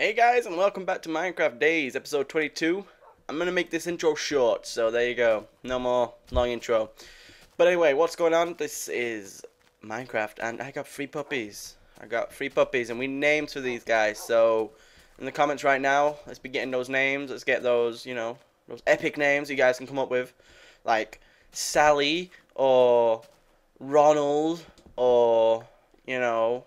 Hey guys, and welcome back to Minecraft Days, episode 22. I'm gonna make this intro short, so there you go. No more long intro. But anyway, what's going on? This is Minecraft, and I got three puppies. I got three puppies, and we named for these guys. So, in the comments right now, let's be getting those names. Let's get those, you know, those epic names you guys can come up with. Like, Sally, or Ronald, or, you know,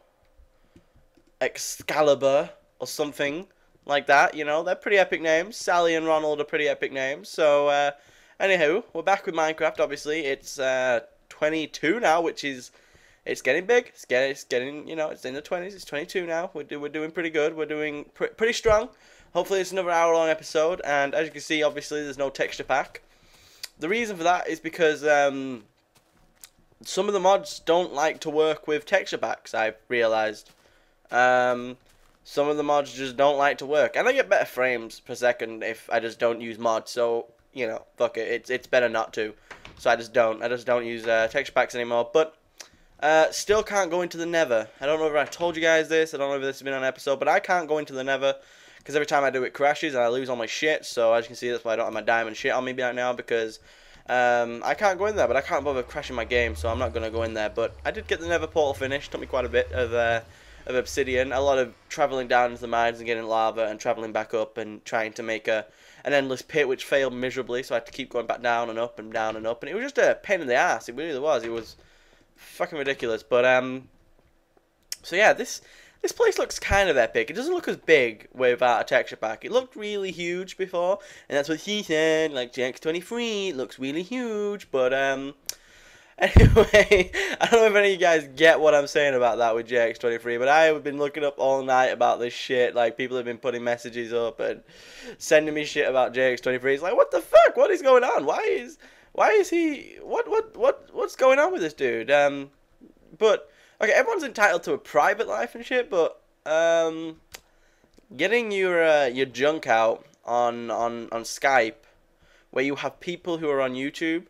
Excalibur or something like that. You know, they're pretty epic names. Sally and Ronald are pretty epic names. So, uh, anywho, we're back with Minecraft. Obviously, it's uh, 22 now, which is it's getting big. It's getting, it's getting, you know, it's in the 20s. It's 22 now. We're, do, we're doing pretty good. We're doing pr pretty strong. Hopefully, it's another hour long episode. And as you can see, obviously, there's no texture pack. The reason for that is because um, some of the mods don't like to work with texture packs. I've realized. Um, some of the mods just don't like to work, and I get better frames per second if I just don't use mods. So you know, fuck it, it's it's better not to. So I just don't. I just don't use uh, texture packs anymore. But uh, still can't go into the Nether. I don't know if I told you guys this. I don't know if this has been on an episode, but I can't go into the Nether because every time I do it crashes and I lose all my shit. So as you can see, that's why I don't have my diamond shit on me right now because um, I can't go in there. But I can't bother crashing my game, so I'm not gonna go in there. But I did get the Nether portal finished. Took me quite a bit of. Uh, of obsidian, a lot of traveling down into the mines and getting lava and traveling back up and trying to make a an endless pit which failed miserably, so I had to keep going back down and up and down and up and it was just a pain in the ass, it really was. It was fucking ridiculous. But um so yeah, this this place looks kind of epic. It doesn't look as big without a texture pack. It looked really huge before, and that's what he said. Like JX23, looks really huge, but um, Anyway, I don't know if any of you guys get what I'm saying about that with JX23, but I have been looking up all night about this shit. Like, people have been putting messages up and sending me shit about JX23. It's like, what the fuck? What is going on? Why is, why is he, what, what, what, what's going on with this dude? Um, but, okay, everyone's entitled to a private life and shit, but, um, getting your, uh, your junk out on, on, on Skype, where you have people who are on YouTube,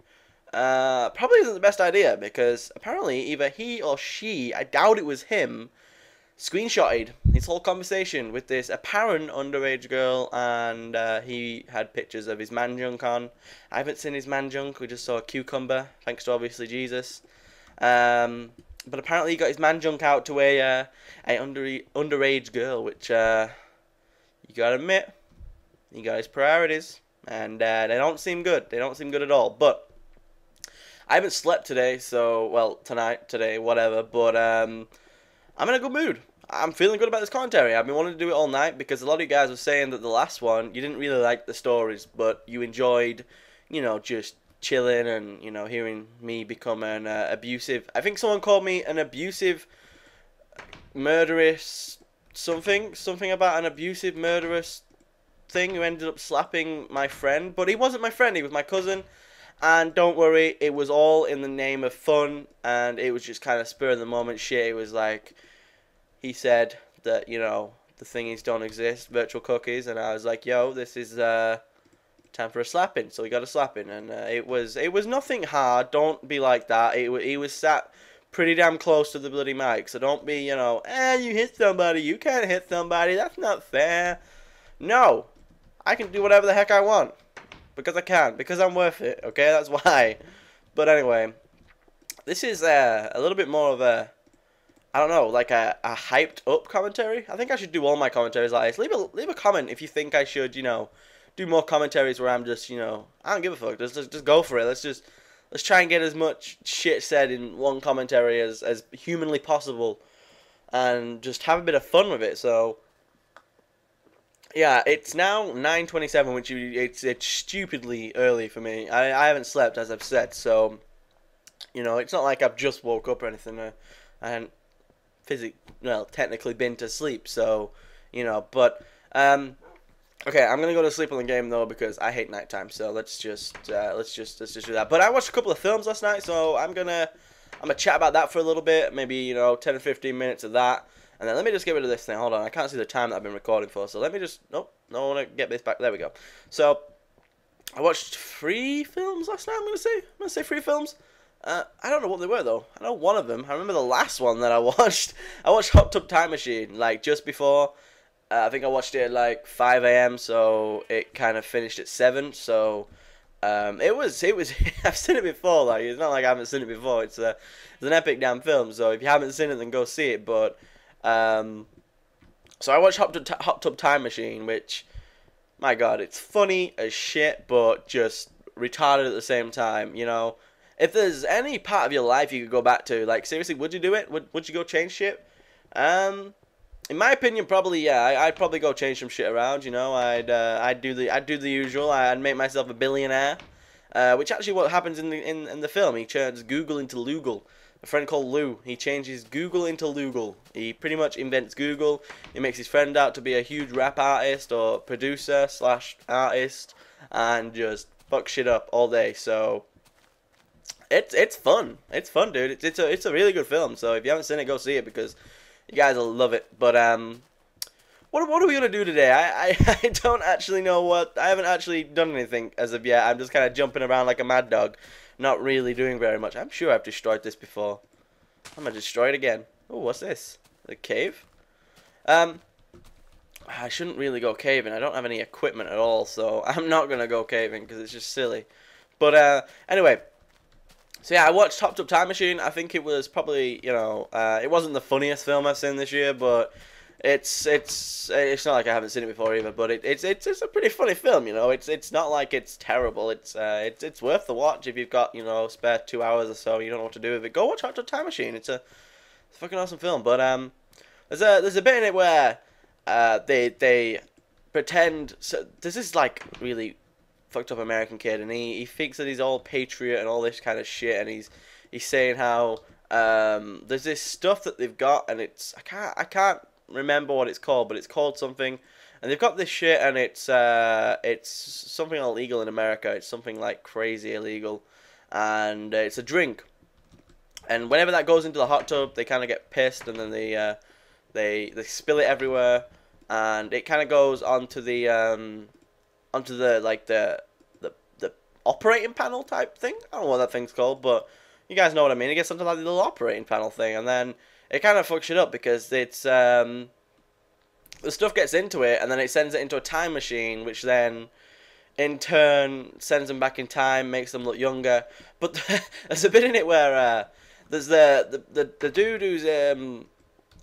uh, probably isn't the best idea because apparently either he or she, I doubt it was him, screenshotted his whole conversation with this apparent underage girl and uh, he had pictures of his man junk on. I haven't seen his man junk, we just saw a cucumber, thanks to obviously Jesus. Um, but apparently he got his man junk out to a, uh, a under, underage girl, which uh, you gotta admit, he got his priorities. And uh, they don't seem good. They don't seem good at all. But I haven't slept today, so well tonight, today, whatever. But um, I'm in a good mood. I'm feeling good about this commentary. I've been wanting to do it all night because a lot of you guys were saying that the last one you didn't really like the stories, but you enjoyed, you know, just chilling and you know hearing me become an uh, abusive. I think someone called me an abusive, murderous something, something about an abusive, murderous thing who ended up slapping my friend, but he wasn't my friend. He was my cousin. And don't worry, it was all in the name of fun, and it was just kind of spur of the moment shit. It was like, he said that, you know, the thingies don't exist, virtual cookies, and I was like, yo, this is uh, time for a slapping. So we got a slapping, and uh, it was it was nothing hard. Don't be like that. It he was sat pretty damn close to the bloody mic, so don't be, you know, eh, you hit somebody, you can't hit somebody, that's not fair. No, I can do whatever the heck I want. Because I can. Because I'm worth it. Okay, that's why. But anyway, this is uh, a little bit more of a, I don't know, like a, a hyped up commentary. I think I should do all my commentaries like this. Leave a leave a comment if you think I should, you know, do more commentaries where I'm just, you know, I don't give a fuck. Just just, just go for it. Let's just let's try and get as much shit said in one commentary as as humanly possible, and just have a bit of fun with it. So yeah, it's now nine twenty-seven, which it's it's stupidly early for me. I I haven't slept as I've said, so you know it's not like I've just woke up or anything. I, I hadn't physically, well, technically been to sleep, so you know. But um, okay, I'm gonna go to sleep on the game though because I hate nighttime. So let's just uh, let's just let's just do that. But I watched a couple of films last night, so I'm gonna I'm gonna chat about that for a little bit, maybe you know ten or fifteen minutes of that. And then let me just get rid of this thing. Hold on, I can't see the time that I've been recording for. So let me just, nope, no, I want to get this back. There we go. So I watched three films last night. I'm gonna say, I'm gonna say three films. Uh, I don't know what they were though. I know one of them. I remember the last one that I watched. I watched Hot Tub Time Machine like just before Uh, I think I watched it at like 5 a.m. So it kind of finished at seven. So um, it was it was I've seen it before. Like it's not like I haven't seen it before. It's a it's an epic damn film. So if you haven't seen it, then go see it. But um, so I watched Hot Tub, Hot Tub Time Machine, which my god, it's funny as shit, but just retarded at the same time. You know, if there's any part of your life you could go back to, like seriously, would you do it? Would Would you go change shit? Um, in my opinion, probably yeah. I, would probably go change some shit around. You know, I'd uh, I'd do the I'd do the usual. I'd make myself a billionaire, uh, which actually what happens in the in, in the film. He turns Google into Lougle. A friend called Lou. He changes Google into Lougle. He pretty much invents Google. He makes his friend out to be a huge rap artist or producer slash artist, and just fuck shit up all day. So it's it's fun. It's fun, dude. It's it's a it's a really good film. So if you haven't seen it, go see it because you guys will love it. But um, what what are we gonna do today? I, I, I don't actually know what. I haven't actually done anything as of yet. I'm just kind of jumping around like a mad dog, not really doing very much. I'm sure I've destroyed this before. I'm gonna destroy it again. Oh, what's this? The cave? Um, I shouldn't really go caving. I don't have any equipment at all, so I'm not gonna go caving because it's just silly. But uh, anyway, so yeah, I watched Hot Tub Time Machine. I think it was probably you know uh, it wasn't the funniest film I've seen this year, but it's it's it's not like I haven't seen it before either. But it, it's it's it's a pretty funny film. You know, it's it's not like it's terrible. It's uh, it's it's worth the watch if you've got you know spare two hours or so. You don't know what to do with it. Go watch Hot Time Machine. It's a it's a fucking awesome film. But um, there's a there's a bit in it where uh they they pretend so this is like really fucked up American kid, and he, he thinks that he's all patriot and all this kind of shit, and he's he's saying how um, there's this stuff that they've got, and it's I can't I can't remember what it's called, but it's called something, and they've got this shit, and it's uh, it's something illegal in America. It's something like crazy illegal, and uh, it's a drink. And whenever that goes into the hot tub, they kind of get pissed, and then they uh, they they spill it everywhere, and it kind of goes onto the um, onto the like the the the operating panel type thing. I don't know what that thing's called, but you guys know what I mean. It gets something like the little operating panel thing, and then it kind of fucks it up because it's um, the stuff gets into it, and then it sends it into a time machine, which then in turn sends them back in time, makes them look younger. But there's a bit in it where uh, there's the, the the the dude who's um,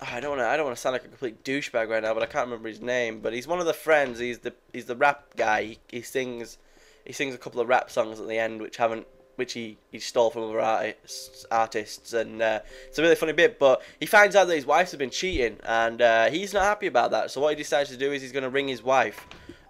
I don't want to. I don't want to sound like a complete douchebag right now, but I can't remember his name. But he's one of the friends. He's the he's the rap guy. He, he sings he sings a couple of rap songs at the end, which haven't which he, he stole from other artists, artists and uh, it's a really funny bit. But he finds out that his wife's been cheating, and uh, he's not happy about that. So what he decides to do is he's going to ring his wife.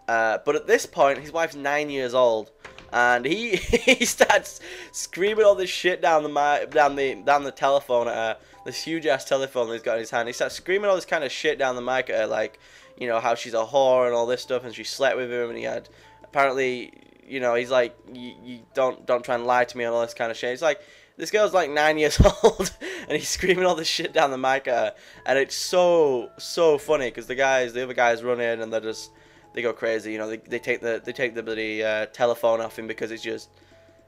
Uh, but at this point, his wife's nine years old, and he he starts screaming all this shit down the down the down the telephone at her. This huge ass telephone that he's got in his hand. He starts screaming all this kind of shit down the mic at her, like you know how she's a whore and all this stuff, and she slept with him, and he had apparently you know he's like you, don't don't try and lie to me and all this kind of shit. He's like this girl's like nine years old and he's screaming all this shit down the mic at her, and it's so so funny because the guys the other guys run in and they're just they go crazy. You know, they, they take the they take the bloody uh, telephone off him because it's just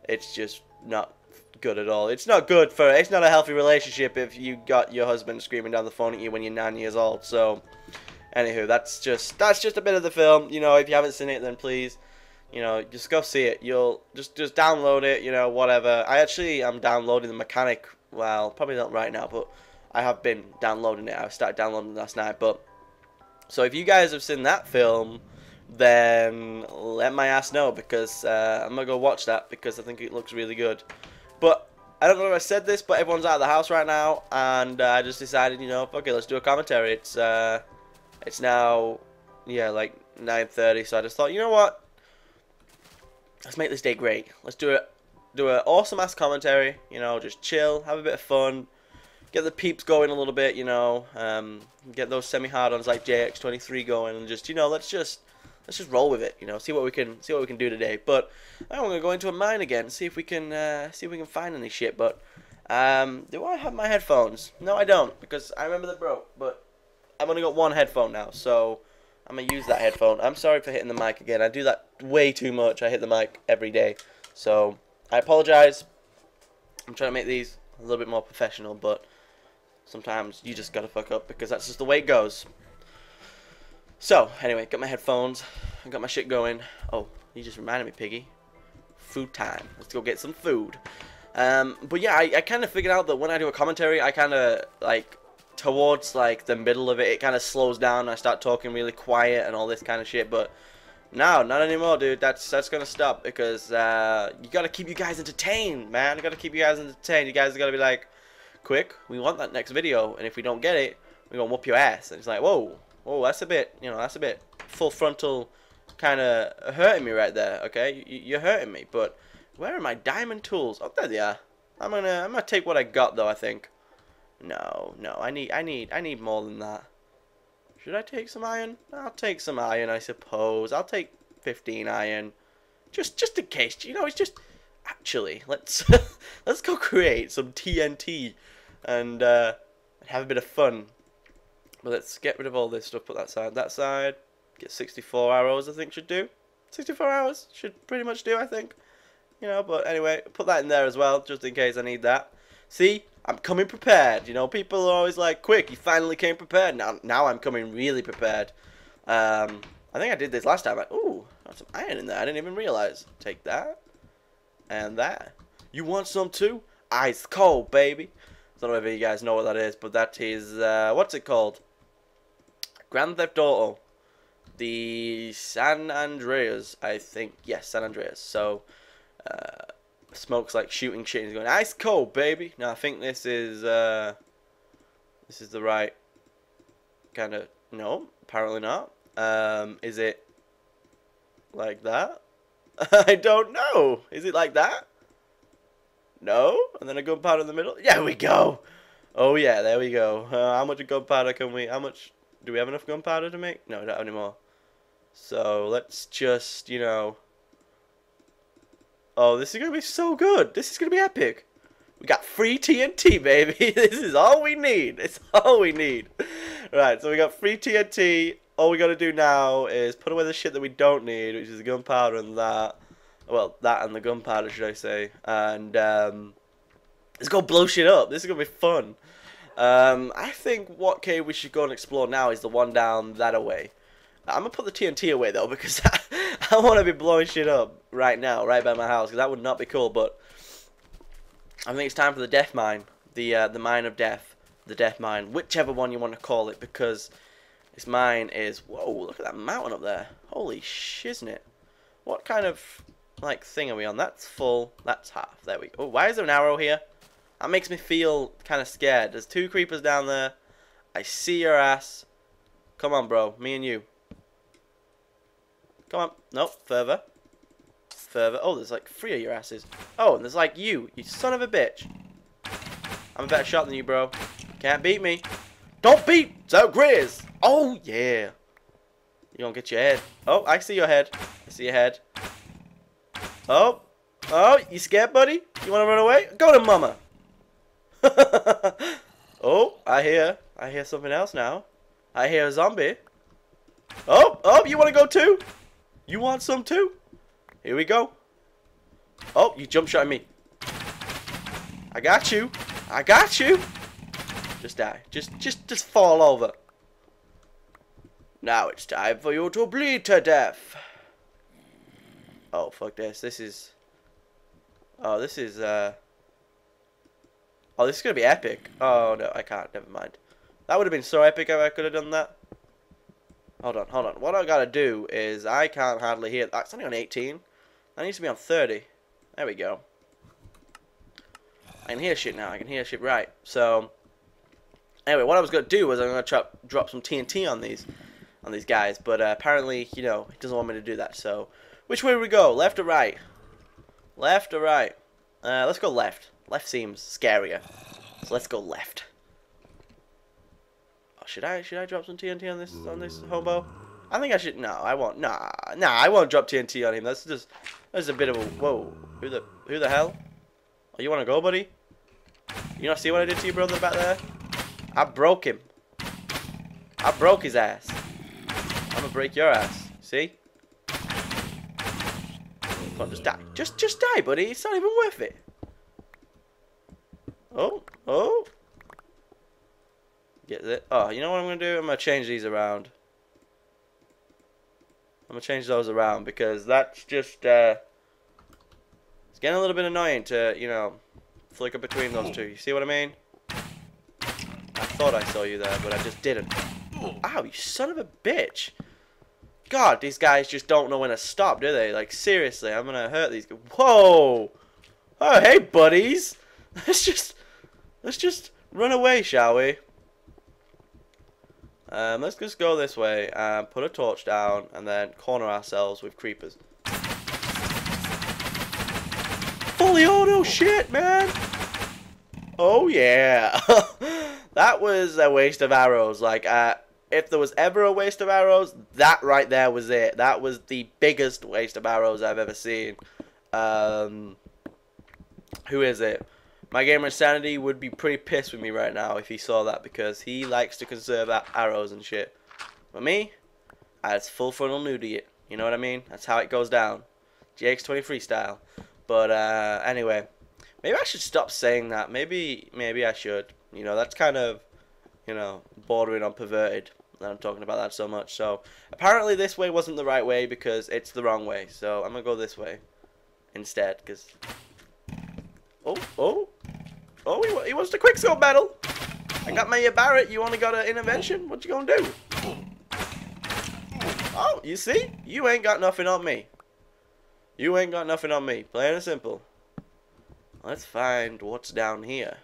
it's just not good at all. It's not good for it's not a healthy relationship if you got your husband screaming down the phone at you when you're nine years old. So, anywho, that's just that's just a bit of the film. You know, if you haven't seen it, then please, you know, just go see it. You'll just just download it. You know, whatever. I actually am downloading the mechanic. Well, probably not right now, but I have been downloading it. I started downloading last night, but. So if you guys have seen that film, then let my ass know because uh, I'm gonna go watch that because I think it looks really good. But I don't know if I said this, but everyone's out of the house right now, and uh, I just decided, you know, okay, let's do a commentary. It's uh, it's now, yeah, like 9:30, so I just thought, you know what, let's make this day great. Let's do it, do an awesome ass commentary. You know, just chill, have a bit of fun, get the peeps going a little bit. You know, um, get those semi hard ons like JX23 going, and just you know, let's just let's just roll with it. You know, see what we can see what we can do today. But I'm gonna go into a mine again, see if we can uh, see if we can find any shit. But um, do I have my headphones? No, I don't because I remember they broke. But I've only got one headphone now, so I'm gonna use that headphone. I'm sorry for hitting the mic again. I do that way too much. I hit the mic every day, so I apologize. I'm trying to make these a little bit more professional, but sometimes you just gotta fuck up because that's just the way it goes. So, anyway, got my headphones. I got my shit going. Oh, you just reminded me, Piggy. Food time. Let's go get some food. Um, but yeah, I, I kind of figured out that when I do a commentary, I kind of, like, towards, like, the middle of it, it kind of slows down. I start talking really quiet and all this kind of shit. But no, not anymore, dude. That's that's to stop because uh, you got to keep you guys entertained, man. You got to keep you guys entertained. You guys got to be like, quick, we want that next video. And if we don't get it, we're to whoop your ass. And it's like, whoa, whoa, that's a bit, you know, that's a bit full frontal kind of hurting me right there, okay? You, are hurting me, but where are my diamond tools? Oh, there they are. I'm gonna, I'm gonna take what I got though. I think. No, no, I need, I need, I need more than that. Should I take some iron? I'll take some iron, I suppose. I'll take 15 iron, just, just in case. You know, it's just. Actually, let's let's go create some TNT and uh, have a bit of fun. But let's get rid of all this stuff. Put that side, that side. Get 64 arrows, I think should do. 64 hours should pretty much do, I think. You know, but anyway, put that in there as well, just in case I need that. See, I'm coming prepared. You know, people are always like, quick, you finally came prepared. Now, now I'm coming really prepared. Um, I think I did this last time. I, ooh, got some iron in there. I didn't even realize. Take that. And that. You want some too? Ice cold, baby. I don't know if you guys know what that is, but that is, uh, what's it called? Grand Theft Auto the San Andreas, I think. Yes, San Andreas. So, uh, Smoke's like shooting shit. He's going, ice cold, baby. Now, I think this is, uh, this is the right kind of, no, apparently not. Um, is it like that? I don't know. Is it like that? No? And then a gunpowder in the middle? Yeah, we go. Oh, yeah, there we go. Uh, how much gunpowder can we, how much, do we have enough gunpowder to make? No, we don't have any more. So let's just, you know. Oh, this is going to be so good. This is going to be epic. We got free TNT, baby. this is all we need. It's all we need. Right, so we got free TNT. All we got to do now is put away the shit that we don't need, which is the gunpowder and that. Well, that and the gunpowder, should I say. And um, let's go blow shit up. This is going to be fun. Um, I think what cave we should go and explore now is the one down that away. I'm gonna put the TNT away though because I, I want to be blowing shit up right now, right by my house, because that would not be cool. But I think it's time for the death mine, the uh, the mine of death, the death mine, whichever one you want to call it, because this mine is whoa, look at that mountain up there, holy shiznit! What kind of like thing are we on? That's full, that's half. There we go. Oh, why is there an arrow here? That makes me feel kind of scared. There's two creepers down there. I see your ass. Come on, bro. Me and you. Come on. Nope. Further. Further. Oh, there's like three of your asses. Oh, and there's like you. You son of a bitch. I'm a better shot than you, bro. Can't beat me. Don't beat so Grizz. Oh, yeah. You gonna get your head. Oh, I see your head. I see your head. Oh. Oh, you scared, buddy? You wanna run away? Go to mama. oh, I hear. I hear something else now. I hear a zombie. Oh, oh, you wanna go too? You want some too? Here we go. Oh, you jump shot at me. I got you. I got you. Just die. Just, just, just fall over. Now it's time for you to bleed to death. Oh, fuck this. This is... Oh, this is, uh... Oh, this is to be epic. Oh, no, I can't. Never mind. That would have been so epic if I could have done that. Hold on, hold on. What I gotta do is I can't hardly hear. That's only on 18. That needs to be on 30. There we go. I can hear shit now. I can hear shit right. So anyway, what I was gonna do was I'm gonna drop drop some TNT on these on these guys, but uh, apparently you know he doesn't want me to do that. So which way do we go? Left or right? Left or right? Uh, let's go left. Left seems scarier. So let's go left. Should I should I drop some TNT on this on this hobo? I think I should. No, I won't. Nah, nah, I won't drop TNT on him. That's just that's a bit of a whoa. Who the who the hell? Oh, you want to go, buddy? You not see what I did to your brother back there? I broke him. I broke his ass. I'm gonna break your ass. See? Come on, just die. Just just die, buddy. It's not even worth it. Oh, oh. Get it. Oh, you know what I'm to do? I'm to change these around. I'm gonna change those around because that's just uh, it's getting a little bit annoying to you know flicker between those two. You see what I mean? I thought I saw you there, but I just didn't. Ow, you son of a bitch! God, these guys just don't know when to stop, do they? Like seriously, I'm gonna hurt these. Whoa! Oh, hey, buddies! Let's just let's just run away, shall we? Um, let's just go this way and put a torch down and then corner ourselves with creepers. Fully auto shit, man! Oh yeah! that was a waste of arrows. Like, uh, if there was ever a waste of arrows, that right there was it. That was the biggest waste of arrows I've ever seen. Um, who is it? My gamer Insanity would be pretty pissed with me right now if he saw that because he likes to conserve arrows and shit. But me, I just full frontal nude it. You know what I mean? That's how it goes down. GX20 freestyle. But uh, anyway, maybe I should stop saying that. Maybe maybe I should. You know, that's kind of, you know, bordering on perverted that I'm talking about that so much. So apparently this way wasn't the right way because it's the wrong way. So I'm gonna go this way instead because. Oh, oh, Oh, he, he wants to quickscope battle. I got my Barrett. You only got an intervention. What you gonna do? Oh, you see? You ain't got nothing on me. You ain't got nothing on me. Plain and simple. Let's find what's down here.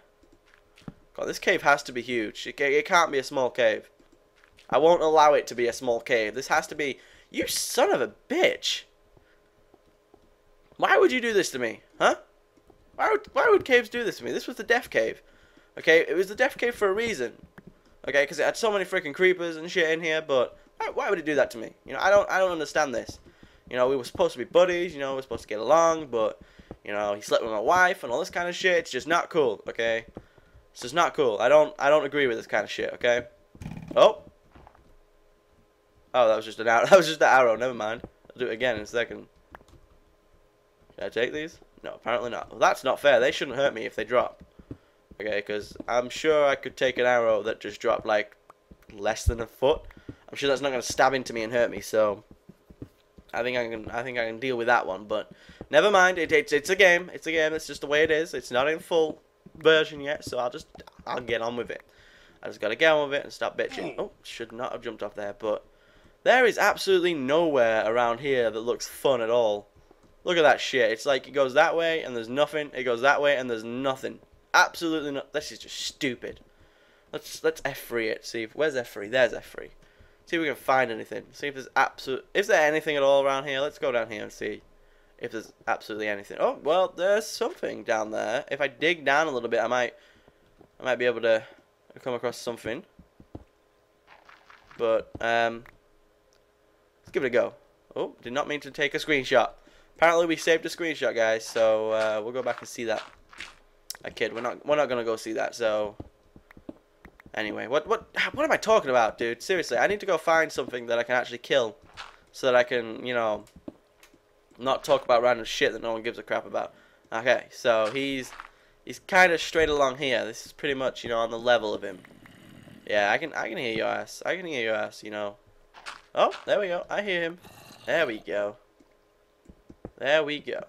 God, this cave has to be huge. It, it can't be a small cave. I won't allow it to be a small cave. This has to be... You son of a bitch. Why would you do this to me? Huh? Why would, why would caves do this to me? This was the death cave. Okay, it was the death cave for a reason. Okay, because it had so many freaking creepers and shit in here, but why, why, would it do that to me? You know, I don't I don't understand this. You know, we were supposed to be buddies, you know, we are supposed to get along, but, you know, he slept with my wife and all this kind of shit. It's just not cool, okay? It's just not cool. I don't I don't agree with this kind of shit, okay? Oh. Oh, that was just an arrow. That was just an arrow. Never mind. I'll do it again in a second. Should I take these? No, apparently not. Well, that's not fair. They shouldn't hurt me if they drop. Okay, because I'm sure I could take an arrow that just dropped like less than a foot. I'm sure that's not going to stab into me and hurt me. So I think I can. I think I can deal with that one. But never mind. It, it's it's a game. It's a game. It's just the way it is. It's not in full version yet. So I'll just I'll get on with it. I just got to get on with it and stop bitching. Hmm. Oh, should not have jumped off there, but there is absolutely nowhere around here that looks fun at all. Look at that shit. It's like it goes that way and there's nothing. It goes that way and there's nothing. Absolutely not. This is just stupid. Let's let's F3 it. See if where's F3? There's F3. See if we can find anything. See if there's absolute. Is there anything at all around here? Let's go down here and see if there's absolutely anything. Oh well, there's something down there. If I dig down a little bit, I might I might be able to come across something. But um, let's give it a go. Oh, did not mean to take a screenshot. Apparently we saved a screenshot, guys, so uh, we'll go back and see that. I kid, we're not we're not gonna go see that. So anyway, what what what am I talking about, dude? Seriously, I need to go find something that I can actually kill, so that I can you know not talk about random shit that no one gives a crap about. Okay, so he's he's kind of straight along here. This is pretty much you know on the level of him. Yeah, I can I can hear your ass. I can hear your ass. You know. Oh, there we go. I hear him. There we go. There we go.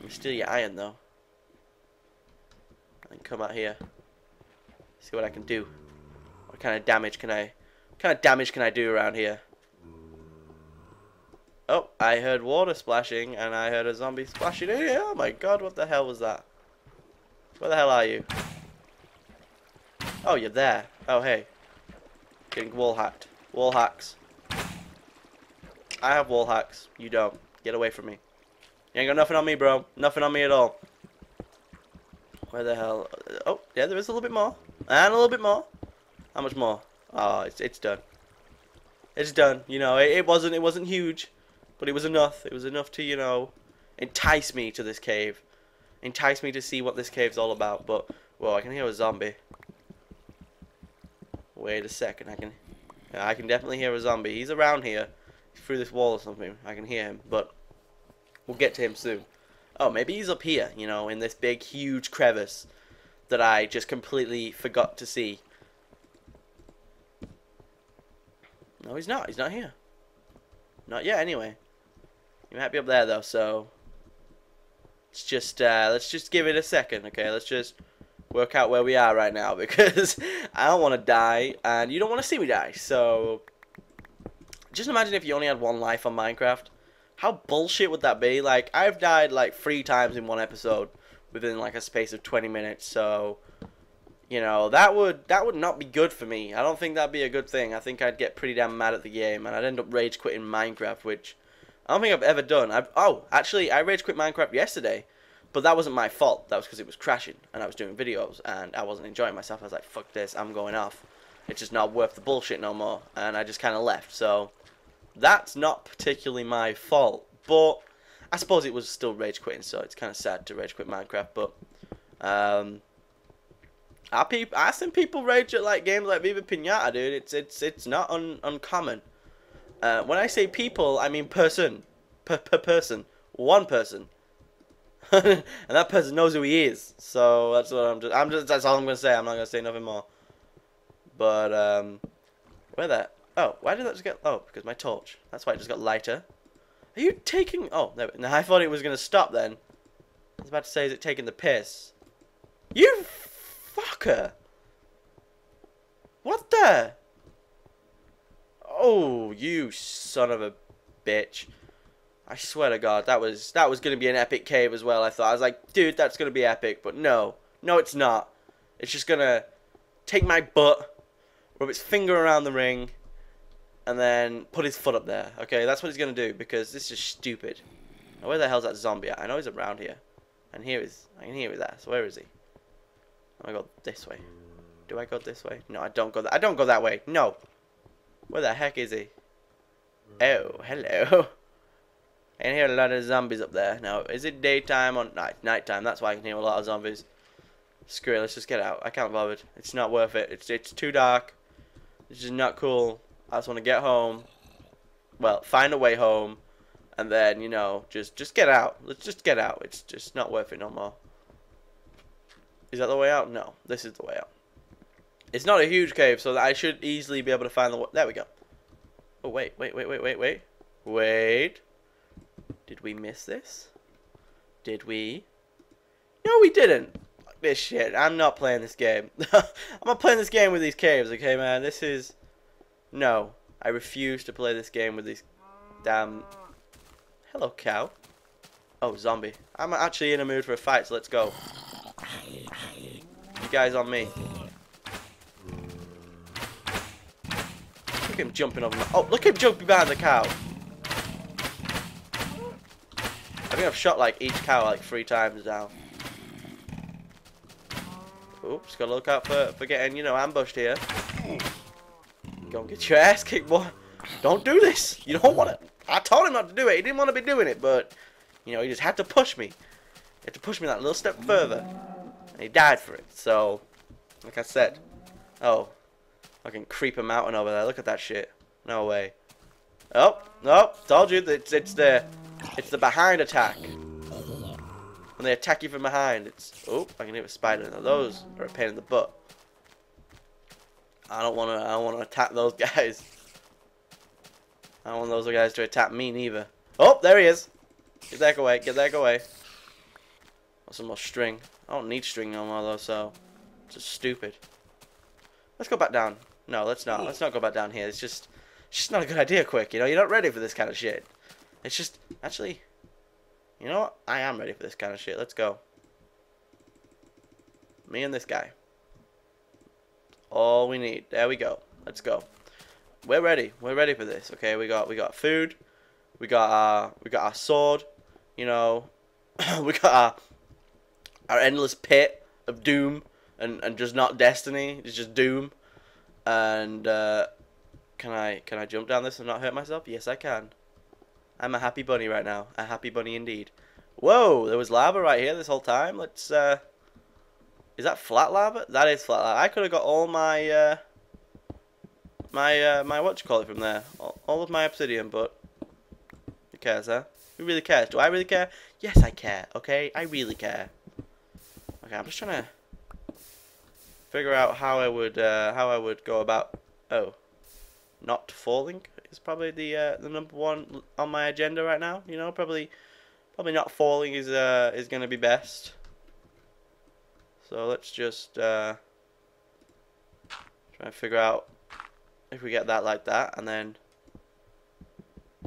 I'm steal your iron though. And come out here. See what I can do. What kind of damage can I what kind of damage can I do around here? Oh, I heard water splashing and I heard a zombie splashing in here. Oh my god, what the hell was that? Where the hell are you? Oh, you're there. Oh, hey. Getting wall hacked. Wall hacks. I have wall hacks. You don't. Get away from me. You ain't got nothing on me, bro. Nothing on me at all. Where the hell? Oh, yeah, there is a little bit more. And a little bit more. How much more? Oh, it's, it's done. It's done. You know, it, it wasn't it wasn't huge, but it was enough. It was enough to, you know, entice me to this cave. Entice me to see what this cave's all about. But, well, I can hear a zombie. Wait a second. I can, I can definitely hear a zombie. He's around here through this wall or something. I can hear him, but we'll get to him soon. Oh, maybe he's up here, you know, in this big, huge crevice that I just completely forgot to see. No, he's not. He's not here. Not yet, anyway. You might be up there, though, so... Let's just, uh, let's just give it a second, okay? Let's just work out where we are right now, because I don't want to die, and you don't want to see me die, so... Just imagine if you only had one life on Minecraft. How bullshit would that be? Like, I've died, like, three times in one episode within, like, a space of 20 minutes, so you know that would that would not be good for me. I don't think that'd be a good thing. I think I'd get pretty damn mad at the game, and I'd end up rage quitting Minecraft, which I don't think I've ever done. I've, oh, actually, I rage quit Minecraft yesterday, but that wasn't my fault. That was because it was crashing, and I was doing videos, and I wasn't enjoying myself. I was like, fuck this, I'm going off. It's just not worth the bullshit no more, and I just kind of left. So that's not particularly my fault, but I suppose it was still rage quitting, so it's kind of sad to rage quit Minecraft, but. Um, I peop I seen people rage at like games like Viva Pinata, dude. It's it's it's not un uncommon. Uh, when I say people, I mean person, per per person, one person, and that person knows who he is. So that's what I'm just. I'm just. That's all I'm gonna say. I'm not gonna say nothing more. But um, where that? Oh, why did that just get? Oh, because my torch. That's why it just got lighter. Are you taking? Oh, no. I thought it was gonna stop then. I was about to say, is it taking the piss? You Fucker! What the? Oh, you son of a bitch. I swear to God, that was that was gonna be an epic cave as well. I thought I was like, dude, that's gonna be epic, but no, no, it's not. It's just gonna take my butt, rub its finger around the ring, and then put his foot up there. Okay, that's what he's gonna do because this is stupid. Now, where the hell's that zombie at? I know he's around here, and here is I can hear his ass. Where is he? Oh, I go this way. Do I go this way? No, I don't go that. I don't go that way. No. Where the heck is he? Oh, hello. I can hear a lot of zombies up there. Now, is it daytime or night? Nighttime. That's why I can hear a lot of zombies. Screw it. Let's just get out. I can't bother. It's not worth it. It's it's too dark. This is not cool. I just want to get home. Well, find a way home, and then you know, just just get out. Let's just get out. It's just not worth it no more. Is that the way out? No, this is the way out. It's not a huge cave, so I should easily be able to find the... There we go. Oh, wait, wait, wait, wait, wait, wait. Wait. Did we miss this? Did we? No, we didn't. This shit. I'm not playing this game. I'm not playing this game with these caves, okay, man? This is... No. I refuse to play this game with these damn... Hello, cow. Oh, zombie. I'm actually in a mood for a fight, so let's go. You guys on me. Look at him jumping over my... Oh, look at him jumping behind the cow. I think I've shot like each cow like three times now. Oops, gotta look out for, for getting, you know, ambushed here. Go and get your ass kicked, boy. Don't do this. You don't want to. I told him not to do it. He didn't want to be doing it, but, you know, he just had to push me. He had to push me that little step further. And he died for it. So, like I said. Oh. I can creep a mountain over there. Look at that shit. No way. Oh, no. Told you. It's, it's the it's the behind attack. When they attack you from behind, it's... Oh, I can hear a spider. Now those are a pain in the butt. I don't want to I don't want to attack those guys. I don't want those guys to attack me neither. Oh, there he is. Get that away. Get that away. Want some more string. I don't need string no more though, so it's just stupid. Let's go back down. No, let's not. Let's not go back down here. It's just, it's just not a good idea. Quick, you know, you're not ready for this kind of shit. It's just actually, you know what? I am ready for this kind of shit. Let's go. Me and this guy. All we need. There we go. Let's go. We're ready. We're ready for this. Okay, we got we got food. We got our we got our sword. You know, we got our our endless pit of doom and, and just not destiny. It's just doom. And uh, can I can I jump down this and not hurt myself? Yes, I can. I'm a happy bunny right now. A happy bunny indeed. Whoa, there was lava right here this whole time. Let's. Uh, is that flat lava? That is flat lava. I could have got all my uh, my uh, my what you call it from there. All, all of my obsidian, but who cares, huh? Who really cares? Do I really care? Yes, I care. Okay, I really care. Okay, I'm just trying to figure out how I would uh, how I would go about. Oh, not falling is probably the uh, the number one on my agenda right now. You know, probably probably not falling is uh is gonna be best. So let's just uh, try and figure out if we get that like that, and then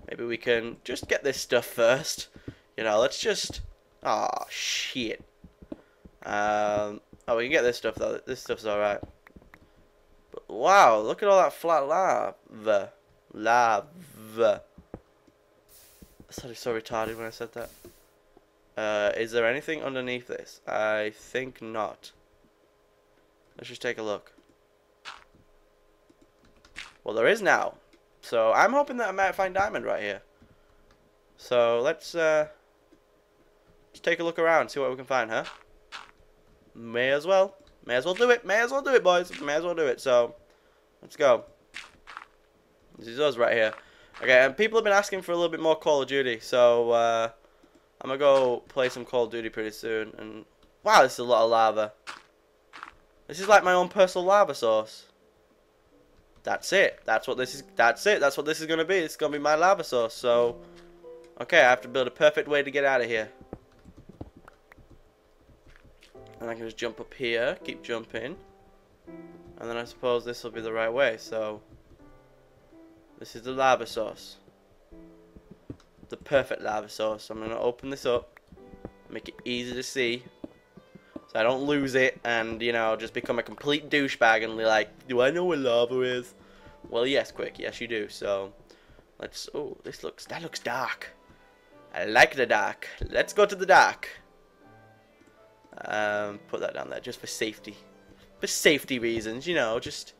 maybe we can just get this stuff first. You know, let's just. Oh shit. Um. Oh, we can get this stuff though. This stuff's alright. But wow, look at all that flat lava. Lava. I sounded so retarded when I said that. Uh, is there anything underneath this? I think not. Let's just take a look. Well, there is now. So, I'm hoping that I might find diamond right here. So, let's, uh, let's take a look around, see what we can find, huh? May as well. May as well do it. May as well do it, boys. May as well do it. So, let's go. This is us right here. Okay, and people have been asking for a little bit more Call of Duty, so, uh, I'm gonna go play some Call of Duty pretty soon. And wow, this is a lot of lava. This is like my own personal lava source. That's it. That's what this is. That's it. That's what this is gonna be. It's gonna be my lava source. So, okay, I have to build a perfect way to get out of here. And I can just jump up here, keep jumping, and then I suppose this will be the right way. So, this is the lava source the perfect lava source. So I'm going to open this up, make it easy to see, so I don't lose it and, you know, just become a complete douchebag and be like, do I know where lava is? Well, yes, quick, yes you do. So, let's, oh, this looks, that looks dark. I like the dark. Let's go to the dark. Um, put that down there just for safety. For safety reasons, you know, just,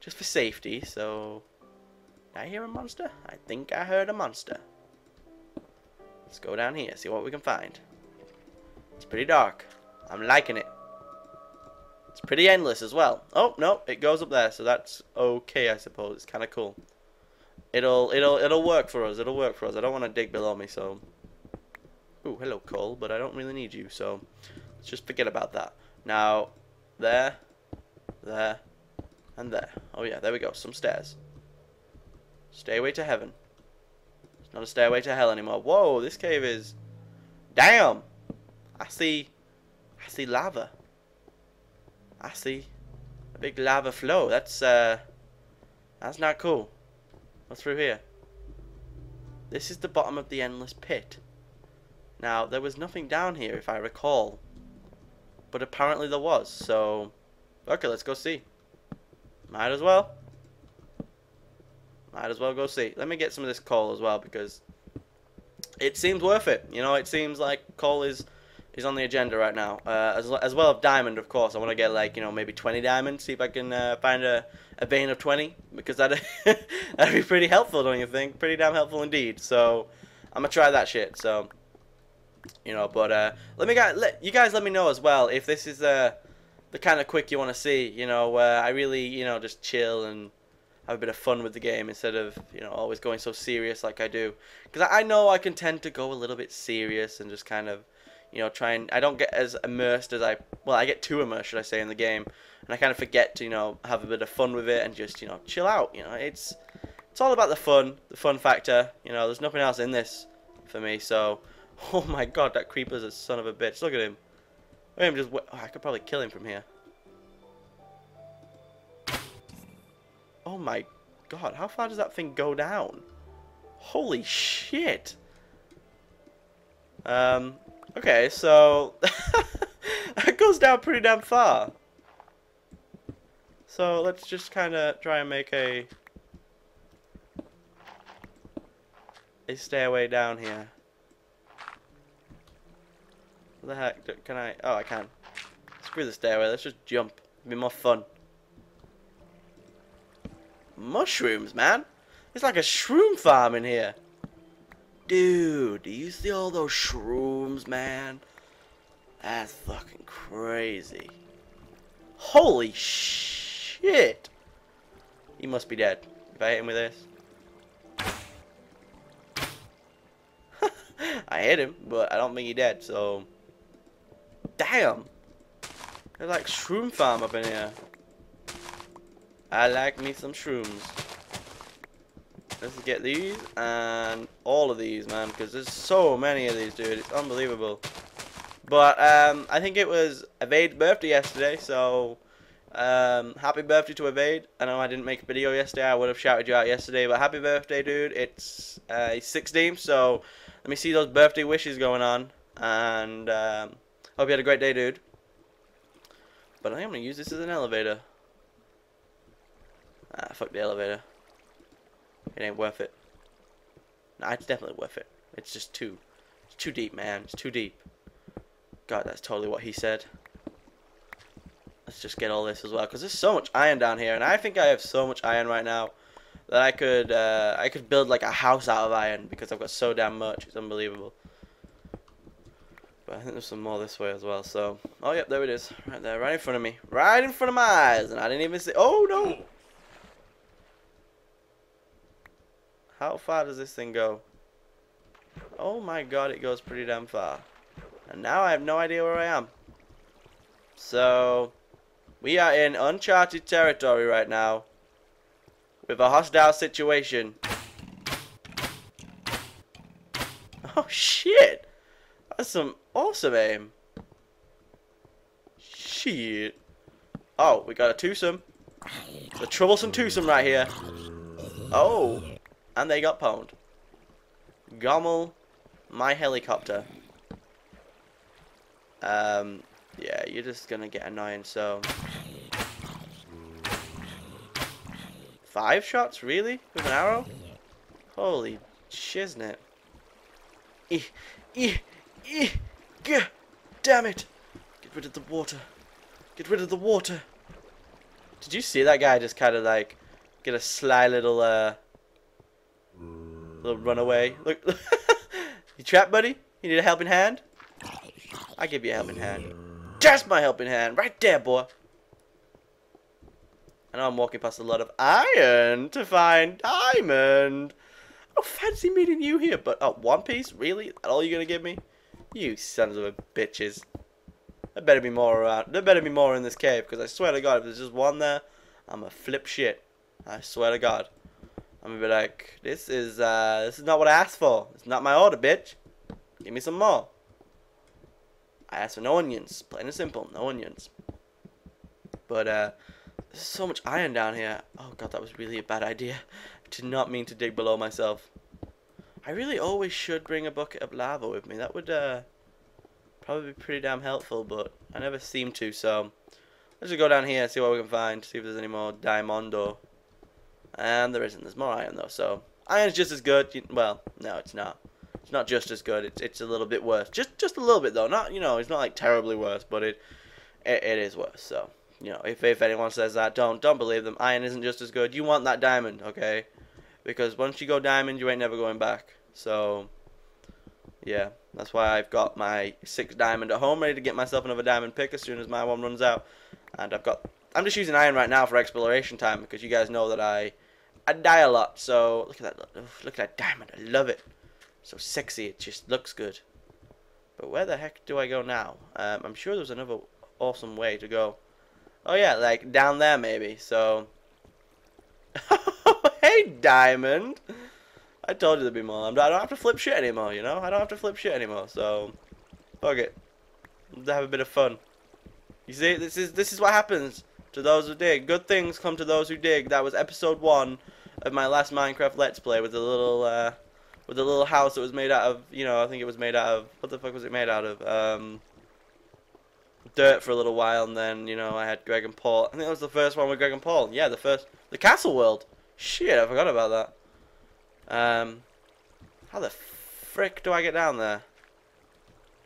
just for safety. So, I hear a monster? I think I heard a monster. Let's go down here, see what we can find. It's pretty dark. I'm liking it. It's pretty endless as well. Oh, no, it goes up there, so that's okay, I suppose. It's kind of cool. It'll, it'll, it'll work for us. It'll work for us. I don't want to dig below me, so... Ooh, hello, coal, but I don't really need you, so... Let's just forget about that. Now, there, there, and there. Oh, yeah, there we go. Some stairs. Stairway to heaven. Not a stairway to hell anymore. Whoa, this cave is... Damn! I see... I see lava. I see a big lava flow. That's, uh... That's not cool. What's through here? This is the bottom of the endless pit. Now, there was nothing down here, if I recall. But apparently there was, so... Okay, let's go see. Might as well. Might as well go see. Let me get some of this coal as well because it seems worth it. You know, it seems like coal is is on the agenda right now. Uh, as, as well as diamond, of course. I want to get like, you know, maybe 20 diamonds, see if I can uh, find a, a vein of 20 because that'd, that'd be pretty helpful, don't you think? Pretty damn helpful indeed. So, I'm to try that shit. So, you know, but uh, let me guys, let, you guys let me know as well if this is uh, the kind of quick you want to see. You know, I really, you know, just chill and have a bit of fun with the game instead of you know always going so serious like I do. Because I know I can tend to go a little bit serious and just kind of you know try and I don't get as immersed as I well I get too immersed should I say in the game, and I kind of forget to you know have a bit of fun with it and just you know chill out. You know it's it's all about the fun, the fun factor. You know there's nothing else in this for me. So oh my god that creeper's a son of a bitch. Look at him. Look at him just. Oh, I could probably kill him from here. Oh my god, how far does that thing go down? Holy shit! Um, okay, so... that goes down pretty damn far. So let's just kind of try and make a... a stairway down here. What the heck? Can I... Oh, I can. Screw the stairway, let's just jump. It'll be more fun mushrooms, man. It's like a shroom farm in here. Dude, do you see all those shrooms, man? That's fucking crazy. Holy shit. He must be dead. If I hit him with this. I hit him, but I don't think he's dead, so... Damn! There's like shroom farm up in here. I like me some shrooms. let's get these and all of these, man, because there's so many of these, dude. It's unbelievable. But um, I think it was Evade's birthday yesterday, so um, happy birthday to Evade. I know I didn't make a video yesterday. I would have shouted you out yesterday, but happy birthday, dude. It's uh, 16, so let me see those birthday wishes going on. And um, hope you had a great day, dude. But I am going to use this as an elevator. Ah, fuck the elevator. It ain't worth it. Nah, it's definitely worth it. It's just too, it's too deep, man. It's too deep. God, that's totally what he said. Let's just get all this as well, because there's so much iron down here, and I think I have so much iron right now that I could, uh, I could build like a house out of iron because I've got so damn much. It's unbelievable. But I think there's some more this way as well. So, oh yep, there it is, right there, right in front of me, right in front of my eyes, and I didn't even see. Oh no! How far does this thing go? Oh my god, it goes pretty damn far. And now I have no idea where I am. So, we are in uncharted territory right now. With a hostile situation. Oh shit! That's some awesome aim. Shit. Oh, we got a twosome. The troublesome twosome right here. Oh. And they got pwned. Gommel, my helicopter. Um, yeah, you're just gonna get annoying, so... Five shots, really? With an arrow? Holy shiznit. Eh, eh, eh, gah, damn it! Get rid of the water. Get rid of the water. Did you see that guy just kind of like get a sly little uh little runaway? Look, you trapped, buddy? You need a helping hand? I give you a helping hand. Just my helping hand, right there, boy. I know I'm walking past a lot of iron to find diamond. Oh, fancy meeting you here, but oh, one piece? Really? That all you're gonna give me? You sons of a bitches. There better be more around. There better be more in this cave, because I swear to God, if there's just one there, I'm a flip shit. I swear to God. I'm gonna be like, this is uh, this is not what I asked for. It's not my order, bitch. Give me some more. I asked for no onions. Plain and simple, no onions. But, uh, there's so much iron down here. Oh, God, that was really a bad idea. I did not mean to dig below myself. I really always should bring a bucket of lava with me. That would, uh, probably be pretty damn helpful, but I never seem to, so... Let's just go down here and see what we can find. See if there's any more diamond or... And there isn't. There's more iron, though, so... Iron's just as good. Well, no, it's not. It's not just as good. It's it's a little bit worse. Just just a little bit though. Not you know. It's not like terribly worse, but it it, it is worse. So you know, if if anyone says that, don't don't believe them. Iron isn't just as good. You want that diamond, okay? Because once you go diamond, you ain't never going back. So yeah, that's why I've got my six diamond at home, ready to get myself another diamond pick as soon as my one runs out. And I've got I'm just using iron right now for exploration time because you guys know that I I die a lot. So look at that look at that diamond. I love it so sexy, it just looks good. But where the heck do I go now? Um, I'm sure there's another awesome way to go. Oh yeah, like down there maybe, so... hey, Diamond! I told you there'd be more. I don't have to flip shit anymore, you know? I don't have to flip shit anymore, so... Fuck it. Let's have a bit of fun. You see, this is this is what happens to those who dig. Good things come to those who dig. That was episode one of my last Minecraft Let's Play with a little, uh, with a little house that was made out of, you know, I think it was made out of, what the fuck was it made out of? Um, dirt for a little while, and then, you know, I had Greg and Paul. I think that was the first one with Greg and Paul. Yeah, the first, the Castle World. Shit, I forgot about that. Um, how the frick do I get down there?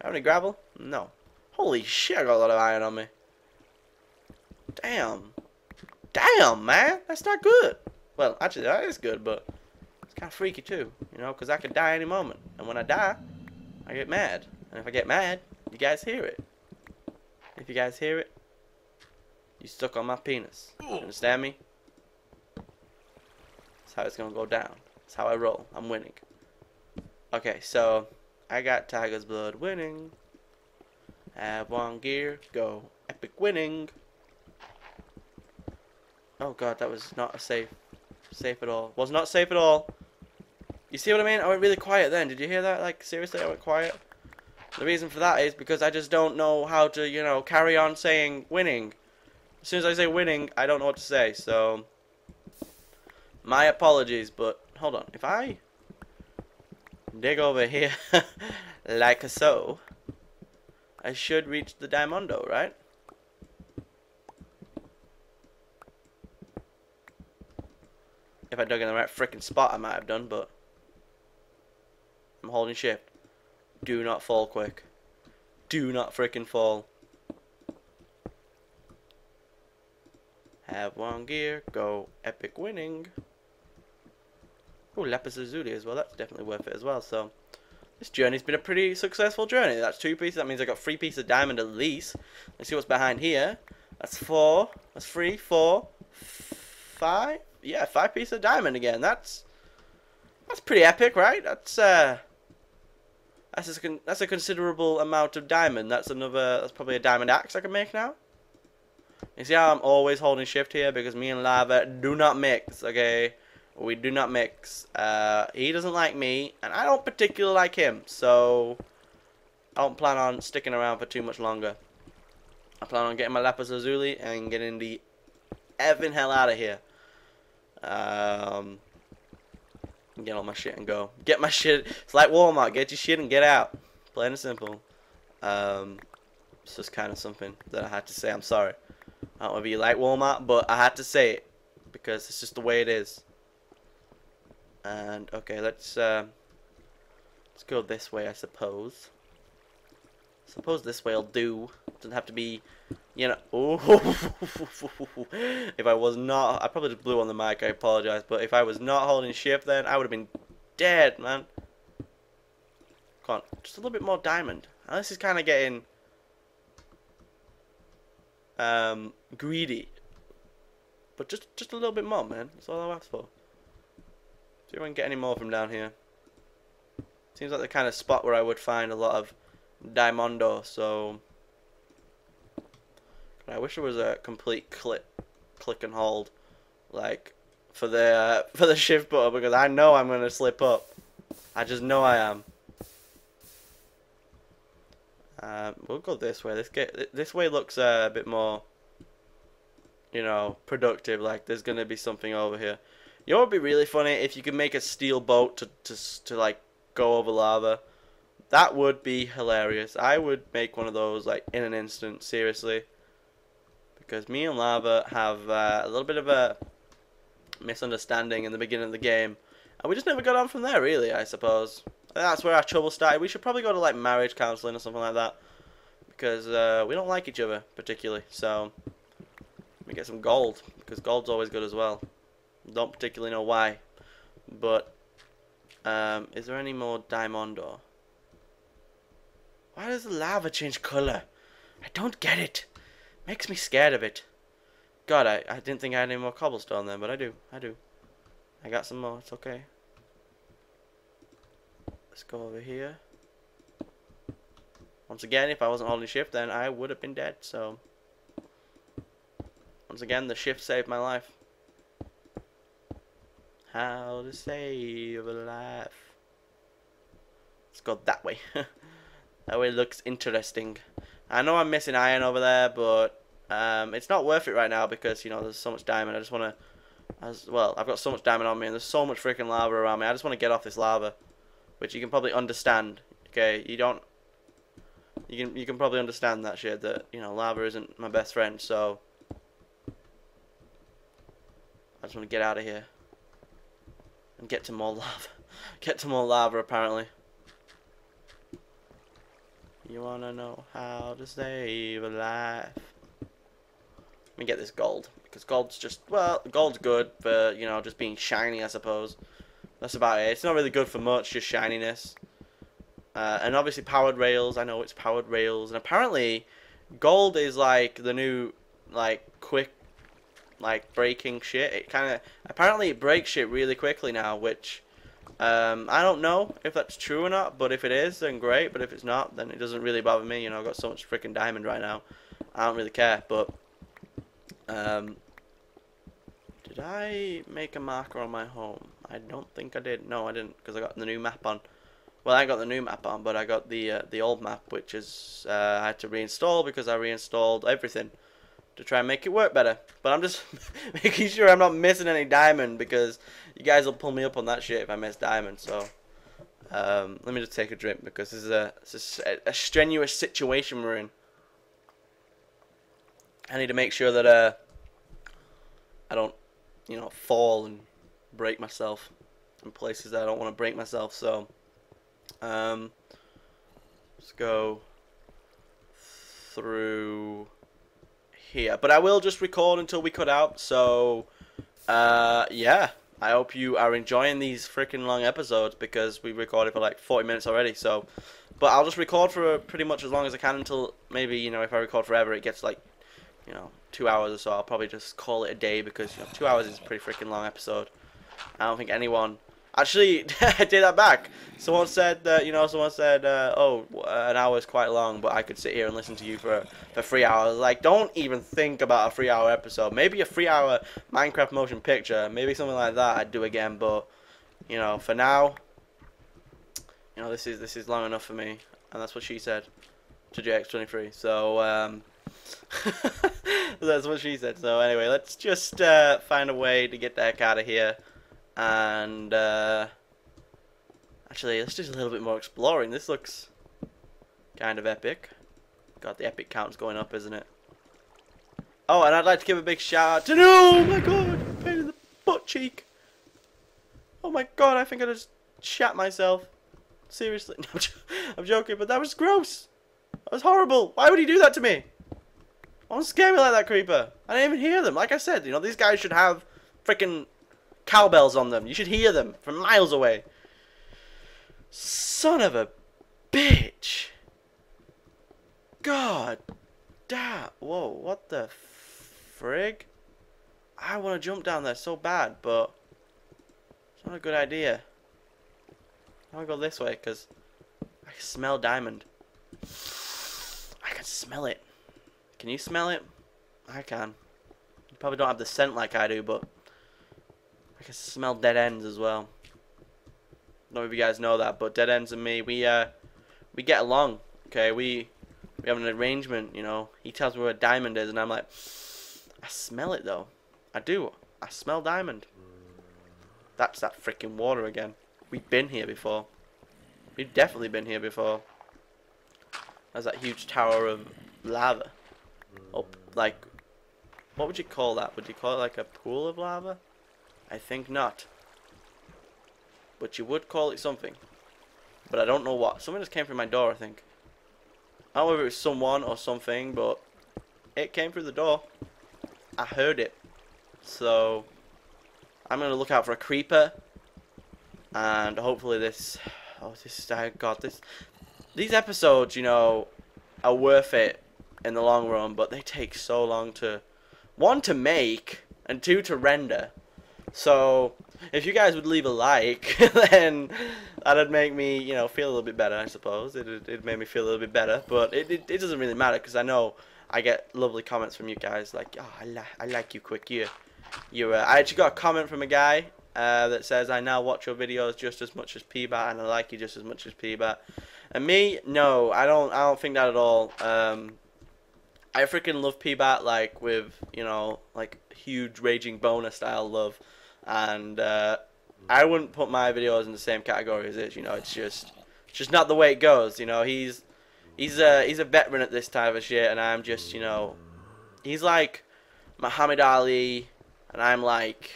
Have any gravel? No. Holy shit, I got a lot of iron on me. Damn. Damn, man. That's not good. Well, actually, that is good, but it's kind of freaky too, you know, because I could die any moment. And when I die, I get mad. And if I get mad, you guys hear it. If you guys hear it, you stuck on my penis. You understand me? That's how it's going to go down. That's how I roll. I'm winning. Okay, so I got Tiger's Blood winning. Have one gear. Go. Epic winning. Oh god, that was not a safe safe at all. Was not safe at all. You see what I mean? I went really quiet then. Did you hear that? Like, seriously, I went quiet? The reason for that is because I just don't know how to, you know, carry on saying winning. As soon as I say winning, I don't know what to say, so... My apologies, but hold on. If I dig over here like so, I should reach the Diamondo, right? If I dug in the right freaking spot, I might have done, but I'm holding shift. Do not fall quick. Do not freaking fall. Have one gear, go epic winning. Oh, Lapis Lazuli as well. That's definitely worth it as well. So, this journey's been a pretty successful journey. That's two pieces. That means I got three pieces of diamond at least. Let's see what's behind here. That's four. That's three, four, five. Yeah, five pieces of diamond again. That's that's pretty epic, right? That's uh, that's a that's a considerable amount of diamond. That's another. That's probably a diamond axe I can make now. You see how I'm always holding shift here because me and lava do not mix. Okay. We do not mix. Uh, he doesn't like me, and I don't particularly like him, so I don't plan on sticking around for too much longer. I plan on getting my Lapis Lazuli and getting the effing hell out of here. Um, get all my shit and go. Get my shit. It's like Walmart. Get your shit and get out. Plain and simple. Um, it's just kind of something that I had to say. I'm sorry. I don't know if you like Walmart, but I had to say it because it's just the way it is. And okay, let's uh, let's go this way, I suppose. Suppose this way will do. Doesn't have to be, you know. If I was not, I probably just blew on the mic. I apologize, but if I was not holding shift, then I would have been dead, man. Come on, just a little bit more diamond. Now, this is kind of getting um, greedy, but just just a little bit more, man. That's all I ask for. See if I can get any more from down here. Seems like the kind of spot where I would find a lot of Diamondo, so... I wish it was a complete click, click and hold, like, for the, uh, for the shift button, because I know I'm to slip up. I just know I am. Um, we'll go this way. This get this way looks uh, a bit more, you know, productive. Like there's gonna be something over here. You know it'd be really funny if you could make a steel boat to to to like go over lava. That would be hilarious. I would make one of those like in an instant. Seriously, because me and lava have uh, a little bit of a misunderstanding in the beginning of the game, and we just never got on from there. Really, I suppose that's where our trouble started. We should probably go to like marriage counseling or something like that because uh, we don't like each other particularly. So we get some gold because gold's always good as well. Don't particularly know why. But, um, is there any more Diamondo? Why does the lava change colour? I don't get it. Makes me scared of it. God, I, I didn't think I had any more cobblestone then, but I do. I do. I got some more. It's okay. Let's go over here. Once again, if I wasn't holding shift, then I would have been dead, so... Once again, the shift saved my life. How to save a life. Let's go that way. that way looks interesting. I know I'm missing iron over there, but um, it's not worth it right now because, you know, there's so much diamond. I just want to, as well, I've got so much diamond on me and there's so much freaking lava around me. I just want to get off this lava, which you can probably understand. Okay, you don't, you can, you can probably understand that shit, that, you know, lava isn't my best friend, so I just want to get out of here. And get to more lava. get to more lava, apparently. You wanna know how to save a life? Let me get this gold. Because gold's just, well, gold's good for, you know, just being shiny, I suppose. That's about it. It's not really good for much, just shininess. Uh, and obviously powered rails. I know it's powered rails. And apparently, gold is like the new, like, quick like breaking shit. It kind of apparently it breaks shit really quickly now, which um, I don't know if that's true or not. But if it is, then great. But if it's not, then it doesn't really bother me. You know, I've got so much freaking diamond right now. I don't really care. But um, did I make a marker on my home? I don't think I did. No, I didn't, because I got the new map on. Well, I got the new map on, but I got the uh, the old map, which is uh, I had to reinstall because I reinstalled everything to try and make it work better. But I'm just making sure I'm not missing any diamond because you guys will pull me up on that shit if I miss diamond. So um, let me just take a drink because this is a this is a, a strenuous situation we're in. I need to make sure that uh, I don't, you know, fall and break myself in places that I don't want to break myself. So. Um, let's go through here. But I will just record until we cut out. So, uh, yeah. I hope you are enjoying these freaking long episodes because we recorded for like 40 minutes already. So, but I'll just record for pretty much as long as I can until maybe, you know, if I record forever, it gets like, you know, two hours or so. I'll probably just call it a day because you know, two hours is a pretty freaking long episode. I don't think anyone Actually, I did that back. Someone said that, you know, someone said, uh, oh, an hour is quite long, but I could sit here and listen to you for, for three hours. Like, don't even think about a three hour episode. Maybe a three hour Minecraft motion picture. Maybe something like that I'd do again, but, you know, for now, you know, this is, this is long enough for me. And that's what she said to JX23. So, um, that's what she said. So, anyway, let's just uh, find a way to get the heck out of here. And uh, actually, let's do a little bit more exploring. This looks kind of epic. Got the epic counts going up, isn't it? Oh, and I'd like to give a big shout out to no, oh my god, pain in the butt cheek. Oh my god, I think I just shat myself. Seriously, no, I'm joking, but that was gross. That was horrible. Why would he do that to me? Don't scare me like that, creeper. I didn't even hear them. Like I said, you know, these guys should have freaking cowbells on them. You should hear them from miles away. Son of a bitch. God damn. Whoa, what the frig? I want to jump down there so bad, but it's not a good idea. I want to go this way because I can smell diamond. I can smell it. Can you smell it? I can. You probably don't have the scent like I do, but I can smell dead ends as well. I don't know if you guys know that, but dead ends and me, we uh, we get along. Okay, we we have an arrangement. You know, he tells me where diamond is, and I'm like, I smell it though. I do. I smell diamond. That's that freaking water again. We've been here before. We've definitely been here before. There's that huge tower of lava. Up, like, what would you call that? Would you call it like a pool of lava? I think not. But you would call it something. But I don't know what. Someone just came through my door, I think. I don't know if it was someone or something, but it came through the door. I heard it. So, I'm going to look out for a creeper. And hopefully this... Oh, this... I got this... These episodes, you know, are worth it in the long run, but they take so long to... One, to make, and two, to render. So if you guys would leave a like, then that'd make me, you know, feel a little bit better. I suppose it it made me feel a little bit better, but it it, it doesn't really matter because I know I get lovely comments from you guys like, oh, I like I like you, quick you. You, uh, I actually got a comment from a guy uh, that says I now watch your videos just as much as PBAT and I like you just as much as PBAT. And me, no, I don't. I don't think that at all. Um, I freaking love PBAT like with you know like huge raging boner style love and uh, I wouldn't put my videos in the same category as his. You know, it's just it's just not the way it goes. You know, he's he's a he's a veteran at this type of shit, and I'm just you know, he's like Muhammad Ali, and I'm like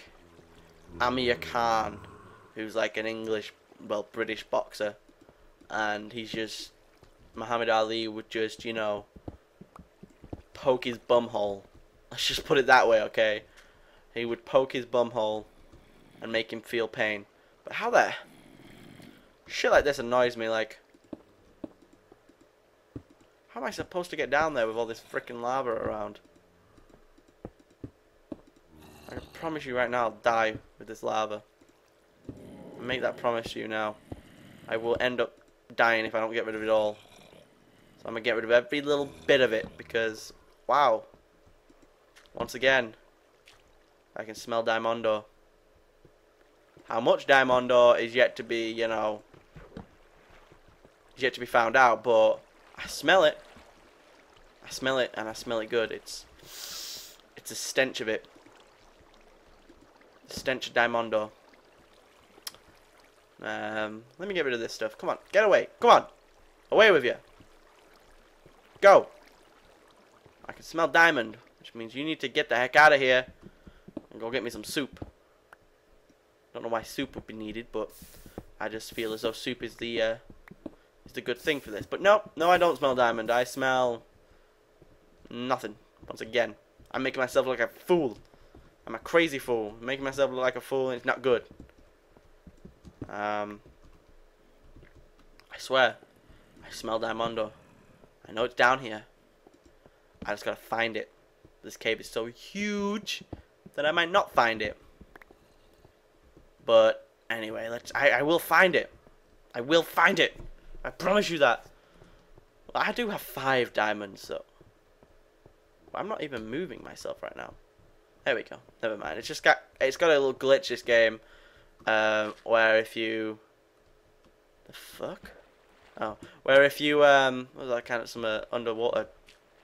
Amir Khan, who's like an English, well, British boxer, and he's just Muhammad Ali would just you know poke his bumhole. Let's just put it that way, okay? He would poke his bumhole and make him feel pain. But how the... Shit like this annoys me, like... How am I supposed to get down there with all this freaking lava around? I promise you right now I'll die with this lava. I make that promise to you now. I will end up dying if I don't get rid of it all. So I'm to get rid of every little bit of it because, wow. Once again, I can smell Diamondo. How much diamond ore is yet to be, you know, is yet to be found out. But I smell it. I smell it, and I smell it good. It's it's a stench of it. stench of diamond ore. Um, let me get rid of this stuff. Come on, get away. Come on, away with you. Go. I can smell diamond, which means you need to get the heck out of here and go get me some soup. Don't know why soup would be needed, but I just feel as though soup is the uh, is the good thing for this. But no, no, I don't smell diamond. I smell nothing. Once again, I'm making myself look like a fool. I'm a crazy fool. I'm making myself look like a fool, and it's not good. Um, I swear, I smell Diamondo. I know it's down here. I just gotta find it. This cave is so huge that I might not find it. But anyway, let's. I, I will find it. I will find it. I promise you that. I do have five diamonds, so I'm not even moving myself right now. There we go. Never mind. It's just got it's got a little glitch this game, um, where if you the fuck, oh, where if you um, was that kind of some uh, underwater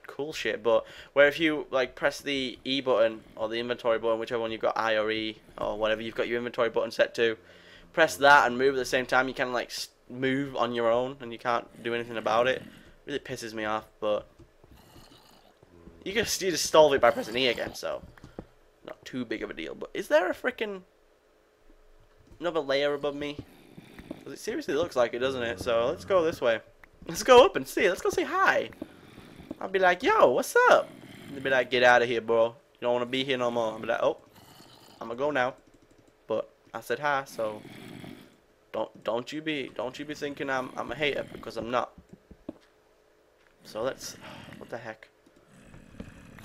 cool shit, but where if you like press the E button or the inventory button, whichever one you've got I or E or whatever you've got your inventory button set to, press that and move at the same time. You kind of like move on your own and you can't do anything about it. Really pisses me off, but you just you just solve it by pressing E again, so not too big of a deal. But is there a freaking another layer above me? It seriously looks like it, doesn't it? So let's go this way. Let's go up and see. Let's go say hi. I'll be like, yo, what's up? They'll be like, get out of here, bro. You don't want to be here no more. I'll be like, oh, I'm gonna go now. But I said hi, so don't don't you be don't you be thinking I'm I'm a hater because I'm not. So let's what the heck?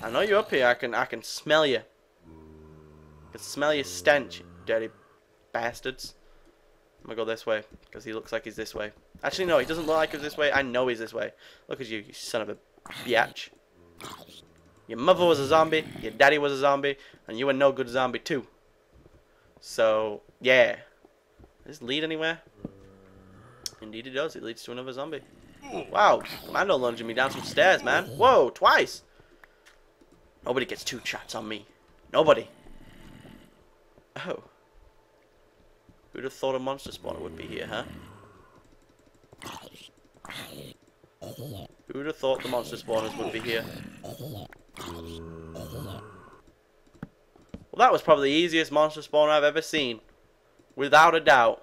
I know you're up here. I can I can smell you. I can smell your stench, you dirty bastards. I'm gonna go this way because he looks like he's this way. Actually, no, he doesn't look like he's this way. I know he's this way. Look at you, you son of a biatch. Your mother was a zombie, your daddy was a zombie, and you were no good zombie too. So, yeah. Does this lead anywhere? Indeed it does. It leads to another zombie. Wow, Commando lunging me down some stairs, man. Whoa, twice. Nobody gets two shots on me. Nobody. Oh. Who'd have thought a monster spawner would be here, huh? Who'd have thought the monster spawners would be here? Well, that was probably the easiest monster spawner I've ever seen. Without a doubt.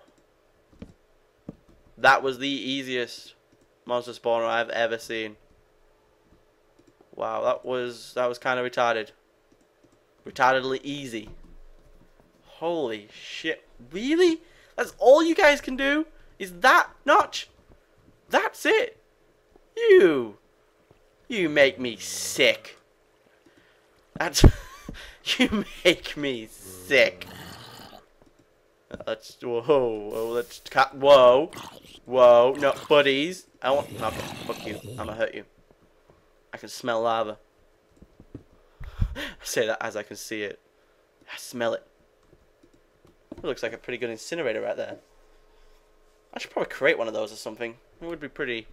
That was the easiest monster spawner I've ever seen. Wow, that was that was kind of retarded. Retardedly easy. Holy shit. Really? That's all you guys can do? Is that notch? That's it? You. You make me sick. That's... you make me sick. Let's... Whoa. Whoa. Let's... Cut. Whoa. Whoa. No, buddies. I want... Okay, fuck you. I'm gonna hurt you. I can smell lava. I say that as I can see it. I smell it. It looks like a pretty good incinerator right there. I should probably create one of those or something. It would be pretty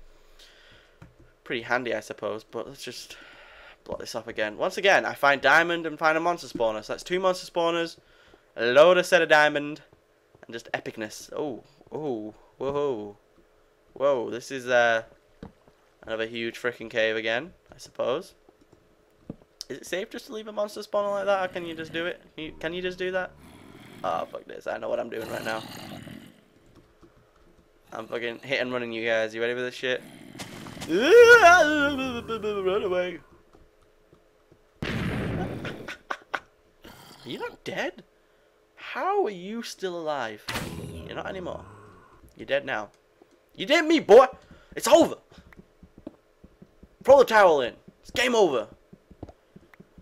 pretty handy, I suppose. But let's just block this up again. Once again, I find diamond and find a monster spawner. So that's two monster spawners, a load of set of diamond, and just epicness. Oh, oh, whoa, whoa. This is uh, another huge freaking cave again, I suppose. Is it safe just to leave a monster spawner like that, or can you just do it? Can you, can you just do that? Oh, fuck this. I know what I'm doing right now. I'm fucking hit and running you guys. You ready for this shit? Run away. Are you not dead? How are you still alive? You're not anymore. You're dead now. You did me, boy! It's over! Throw the towel in. It's game over.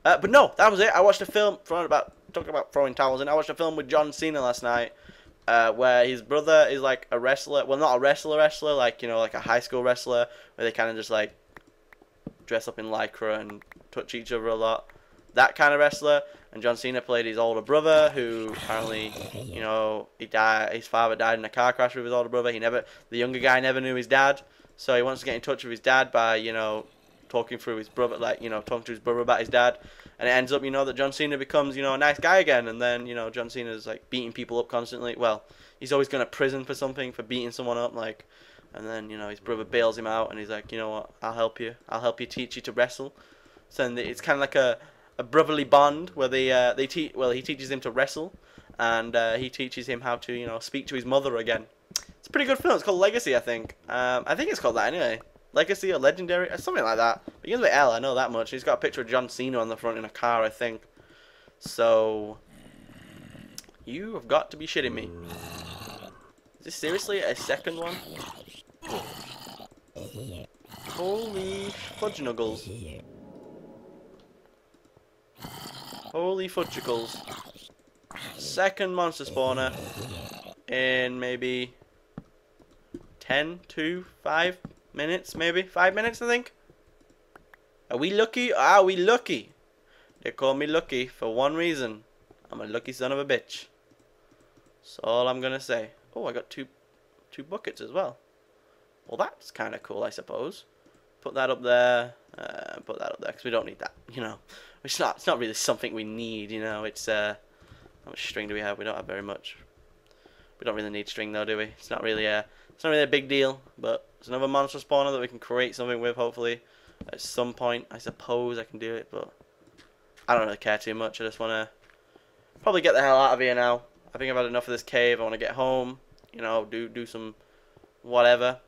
Uh, but no, that was it. I watched a film, about talking about throwing towels in. I watched a film with John Cena last night, uh, where his brother is like a wrestler. Well, not a wrestler, wrestler, like you know, like a high school wrestler, where they kind of just like dress up in lycra and touch each other a lot. that kind of wrestler. And John Cena played his older brother, who apparently, you know, he died. His father died in a car crash with his older brother. He never, the younger guy never knew his dad, so he wants to get in touch with his dad by, you know, talking through his brother, like you know, talking to his brother about his dad. And it ends up, you know, that John Cena becomes, you know, a nice guy again, and then, you know, John Cena's like beating people up constantly. Well, he's always going to prison for something for beating someone up, like, and then, you know, his brother bails him out, and he's like, you know what, I'll help you. I'll help you teach you to wrestle. So it's kind of like a a brotherly bond where they uh, they teach well he teaches him to wrestle and uh, he teaches him how to you know speak to his mother again. It's a pretty good film. It's called Legacy, I think. Um, I think it's called that anyway. Legacy or Legendary, or something like that. But begins with L. I know that much. He's got a picture of John Cena on the front in a car, I think. So you have got to be shitting me. Is this seriously a second one? Holy fudge nuggles. Holy fudgicles. Second monster spawner in maybe 10 to 5 minutes, maybe? 5 minutes, I think? Are we lucky? Are we lucky? They call me lucky for one reason. I'm a lucky son of a bitch. That's all I'm gonna say. Oh, I got two two buckets as well. Well, that's kind of cool, I suppose. Put that up there. Uh, put that up there because we don't need that, you know. It's not. It's not really something we need, you know. It's uh, how much string do we have? We don't have very much. We don't really need string though, do we? It's not really a. It's not really a big deal, but it's another monster spawner that we can create something with. Hopefully, at some point, I suppose I can do it, but I don't really care too much. I just want to probably get the hell out of here now. I think I've had enough of this cave. I want to get home. You know, do do some whatever.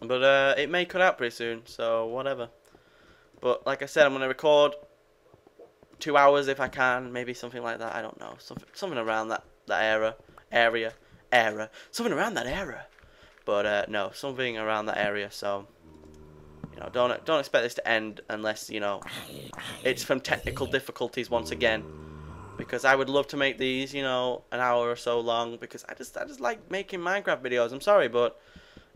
But uh, it may cut out pretty soon, so whatever. But like I said, I'm gonna record two hours if I can, maybe something like that. I don't know, something something around that that era, area, era, something around that era. But uh, no, something around that area. So you know, don't don't expect this to end unless you know it's from technical difficulties once again. Because I would love to make these, you know, an hour or so long. Because I just I just like making Minecraft videos. I'm sorry, but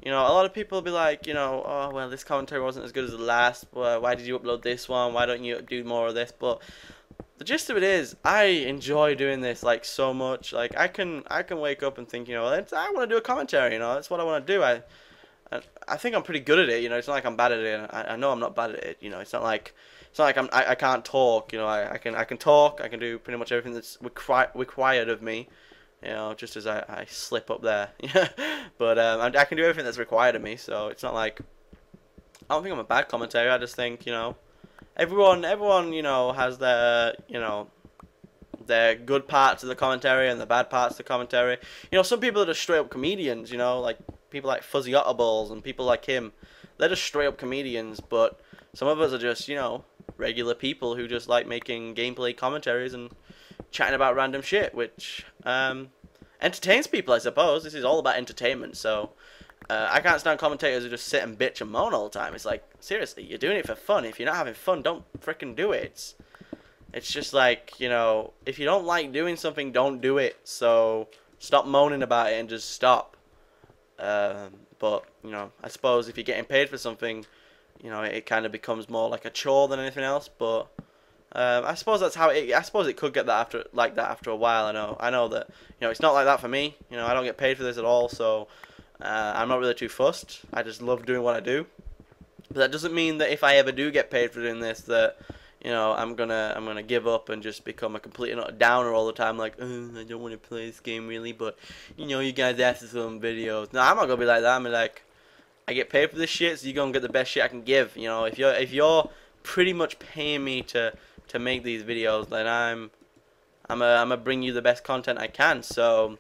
you know, a lot of people will be like, you know, oh well, this commentary wasn't as good as the last. Why did you upload this one? Why don't you do more of this? But the gist of it is, I enjoy doing this like so much. Like I can, I can wake up and think, you know, I want to do a commentary. You know, that's what I want to do. I, I think I'm pretty good at it. You know, it's not like I'm bad at it. I, I know I'm not bad at it. You know, it's not like it's not like I'm I, I can't talk. You know, I, I can I can talk. I can do pretty much everything that's requi- required of me you know, just as I, I slip up there. but um, I, I, can do everything that's required of me, so it's not like I don't think I'm a bad commentator. I just think you know, everyone everyone you know has their you know their good parts of the commentary and the bad parts of the commentary. You know, some people are just straight up comedians. You know, like people like Fuzzy Otterballs and people like him. They're just straight up comedians, but some of us are just you know regular people who just like making gameplay commentaries and chatting about random shit, which um, entertains people, I suppose. This is all about entertainment, so uh, I can't stand commentators who just sit and bitch and moan all the time. It's like, seriously, you're doing it for fun. If you're not having fun, don't freaking do it. It's, just like, you know, if you don't like doing something, don't do it. So stop moaning about it and just stop. Um, but, you know, I suppose if you're getting paid for something, you know, it, it kind of becomes more like a chore than anything else. But um, I suppose that's how it. I suppose it could get that after like that after a while. I know. I know that you know it's not like that for me. You know, I don't get paid for this at all, so uh, I'm not really too fussed. I just love doing what I do. But that doesn't mean that if I ever do get paid for doing this, that you know I'm gonna I'm gonna give up and just become a complete downer all the time. Like oh, I don't want to play this game really, but you know you guys asked for some videos. No, I'm not gonna be like that. I'm like I get paid for this shit, so you're gonna get the best shit I can give. You know, if you're if you're pretty much paying me to to make these videos, then I'm I'm a, I'm gonna bring you the best content I can. So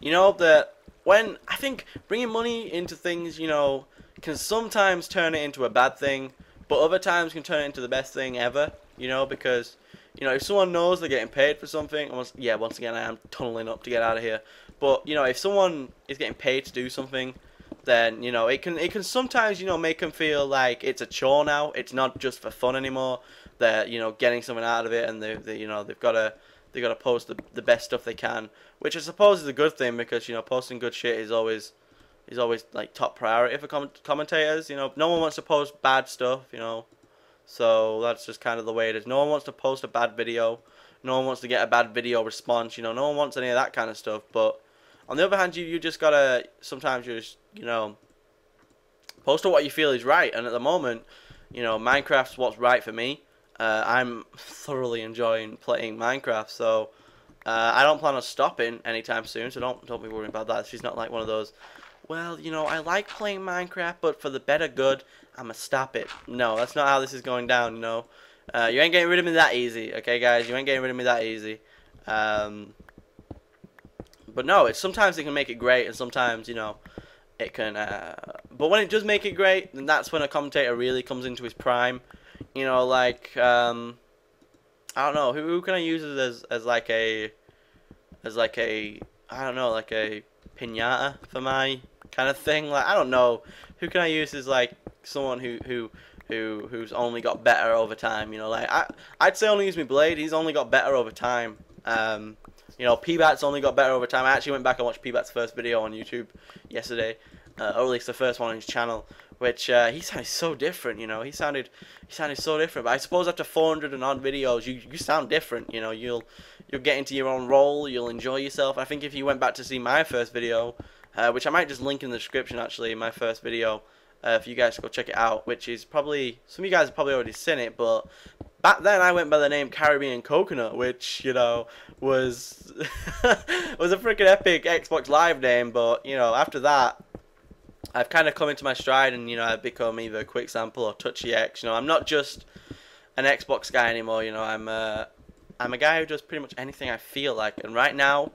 you know that when I think bringing money into things, you know, can sometimes turn it into a bad thing, but other times can turn it into the best thing ever. You know, because you know if someone knows they're getting paid for something, once, yeah, once again I am tunneling up to get out of here. But you know, if someone is getting paid to do something, then you know it can it can sometimes you know make them feel like it's a chore now. It's not just for fun anymore they're you know getting something out of it, and they, they you know they've got to they got to post the, the best stuff they can, which I suppose is a good thing because you know posting good shit is always is always like top priority for com- commentators. You know, no one wants to post bad stuff. You know, So that's just kind of the way it is. No one wants to post a bad video. No one wants to get a bad video response. You know, no one wants any of that kind of stuff. But on the other hand, you, you just gotta sometimes you just you know post what you feel is right. And at the moment, you know, Minecraft's what's right for me. Uh, I'm thoroughly enjoying playing Minecraft, so uh, I don't plan on stopping anytime soon. So don't don't be worrying about that. She's not like one of those. Well, you know, I like playing Minecraft, but for the better good, I'ma stop it. No, that's not how this is going down. You know, uh, you ain't getting rid of me that easy, okay, guys? You ain't getting rid of me that easy. Um, but no, it's sometimes it can make it great, and sometimes you know it can. Uh, but when it does make it great, then that's when a commentator really comes into his prime. You know, like um, I don't know who, who can I use as as like a as like a I don't know like a pinata for my kind of thing. Like I don't know who can I use as like someone who who who who's only got better over time. You know, like I I'd say only use me blade. He's only got better over time. Um, you know, P-Bat's only got better over time. I actually went back and watched P-Bat's first video on YouTube yesterday, uh, or at least the first one on his channel, which uh, he sounded so different. You know, he sounded he sounded so different. But I suppose after 400 and odd videos, you you sound different. You know, you'll you'll get into your own role. You'll enjoy yourself. I think if you went back to see my first video, uh, which I might just link in the description actually, my first video. Uh, for you guys to go check it out, which is probably some of you guys have probably already seen it, but back then I went by the name Caribbean Coconut, which you know was was a freaking epic Xbox Live name. But you know after that, I've kind of come into my stride, and you know I've become either a Quick Sample or Touchy X. You know I'm not just an Xbox guy anymore. You know I'm uh, I'm a guy who does pretty much anything I feel like, and right now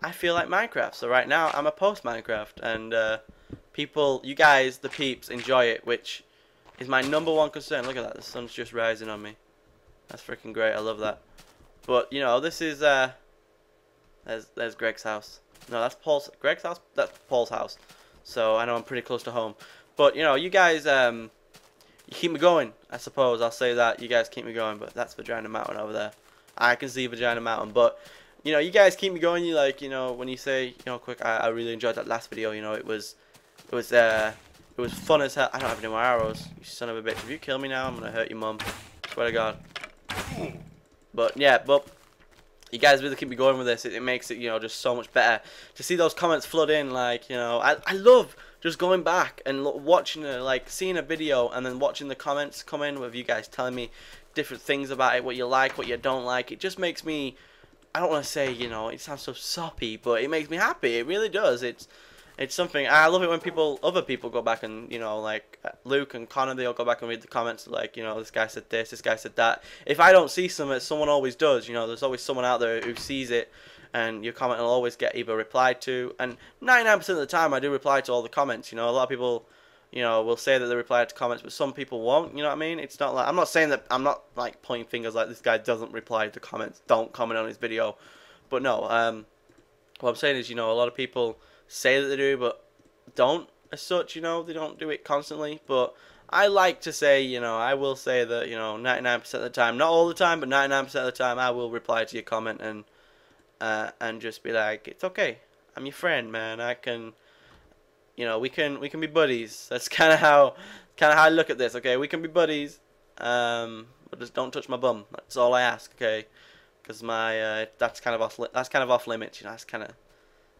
I feel like Minecraft. So right now I'm a post Minecraft, and uh, people, you guys, the peeps, enjoy it, which is my number one concern. Look at that, the sun's just rising on me. That's freaking great. I love that. But you know, this is uh, there's there's Greg's house. No, that's Paul's. Greg's house. That's Paul's house. So I know I'm pretty close to home. But you know, you guys um, you keep me going. I suppose I'll say that you guys keep me going. But that's Vagina Mountain over there. I can see Vagina Mountain, but you know, you guys keep me going. You like, you know, when you say, you know, quick, I, I really enjoyed that last video. You know, it was it was uh, it was fun as hell. I don't have any more arrows. You son of a bitch. If you kill me now, I'm gonna hurt your mum. Swear to God. But yeah, but you guys really keep me going with this. It, it, makes it, you know, just so much better to see those comments flood in. Like, you know, I I love just going back and watching it, like seeing a video and then watching the comments come in with you guys telling me different things about it, what you like, what you don't like. It just makes me. I don't want to say, you know, it sounds so soppy, but it makes me happy. It really does. It's it's something I love it when people, other people, go back and you know, like uh, Luke and Connor, they'll go back and read the comments, like you know, this guy said this, this guy said that. If I don't see something, someone always does. You know, there's always someone out there who sees it, and your comment will always get either replied to. And 99% of the time, I do reply to all the comments. You know, a lot of people, you know, will say that they reply to comments, but some people won't. You know what I mean? It's not like I'm not saying that I'm not like pointing fingers like this guy doesn't reply to comments, don't comment on his video, but no. Um, what I'm saying is, you know, a lot of people say that they do, but don't as such. You know, they don't do it constantly. But I like to say, you know, I will say that, you know, 99% of the time, not all the time, but 99% of the time, I will reply to your comment and uh, and just be like, it's okay. I'm your friend, man. I can, you know, we can we can be buddies. That's kind of how kind of how I look at this. Okay, we can be buddies. Um, but just don't touch my bum. That's all I ask. Okay, because my uh, that's kind of off that's kind of off limits. You know, that's kind of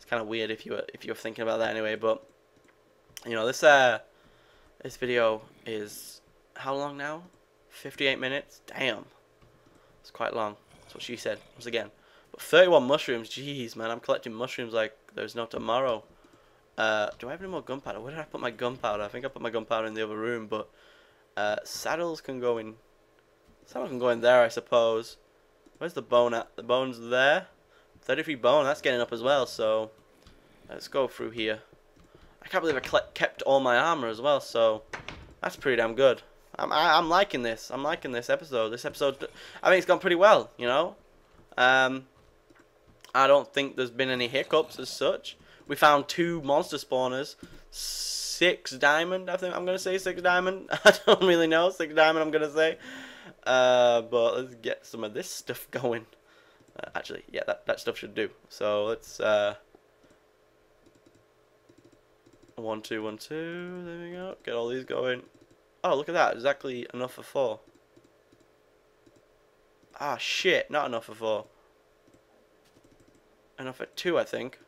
kind of weird if you were if you're thinking about that anyway. But you know, this uh, this video is how long now? 58 minutes. Damn, it's quite long. That's what she said once again. But 31 mushrooms. Jeez, man, I'm collecting mushrooms like there's no tomorrow. Uh, do I have any more gunpowder? Where did I put my gunpowder? I think I put my gunpowder in the other room, but uh, saddles can go in. Saddles can go in there, I suppose. Where's the bone at? The bone's there. 33 bone, that's getting up as well, so let's go through here. I can't believe I kept all my armor as well, so that's pretty damn good. I'm, I, i am liking this. I'm liking this episode. This episode, I think it's gone pretty well, you know. Um, I don't think there's been any hiccups as such. We found two monster spawners, six diamond. I think I'm gonna say six diamond. I don't really know six diamond. I'm gonna say. Uh, but let's get some of this stuff going. Uh, actually, yeah, that, that stuff should do. So let's, uh, one, two, one, two, there we go. Get all these going. Oh, look at that, exactly enough for four. Ah, shit. Not enough for four. Enough for two, I think.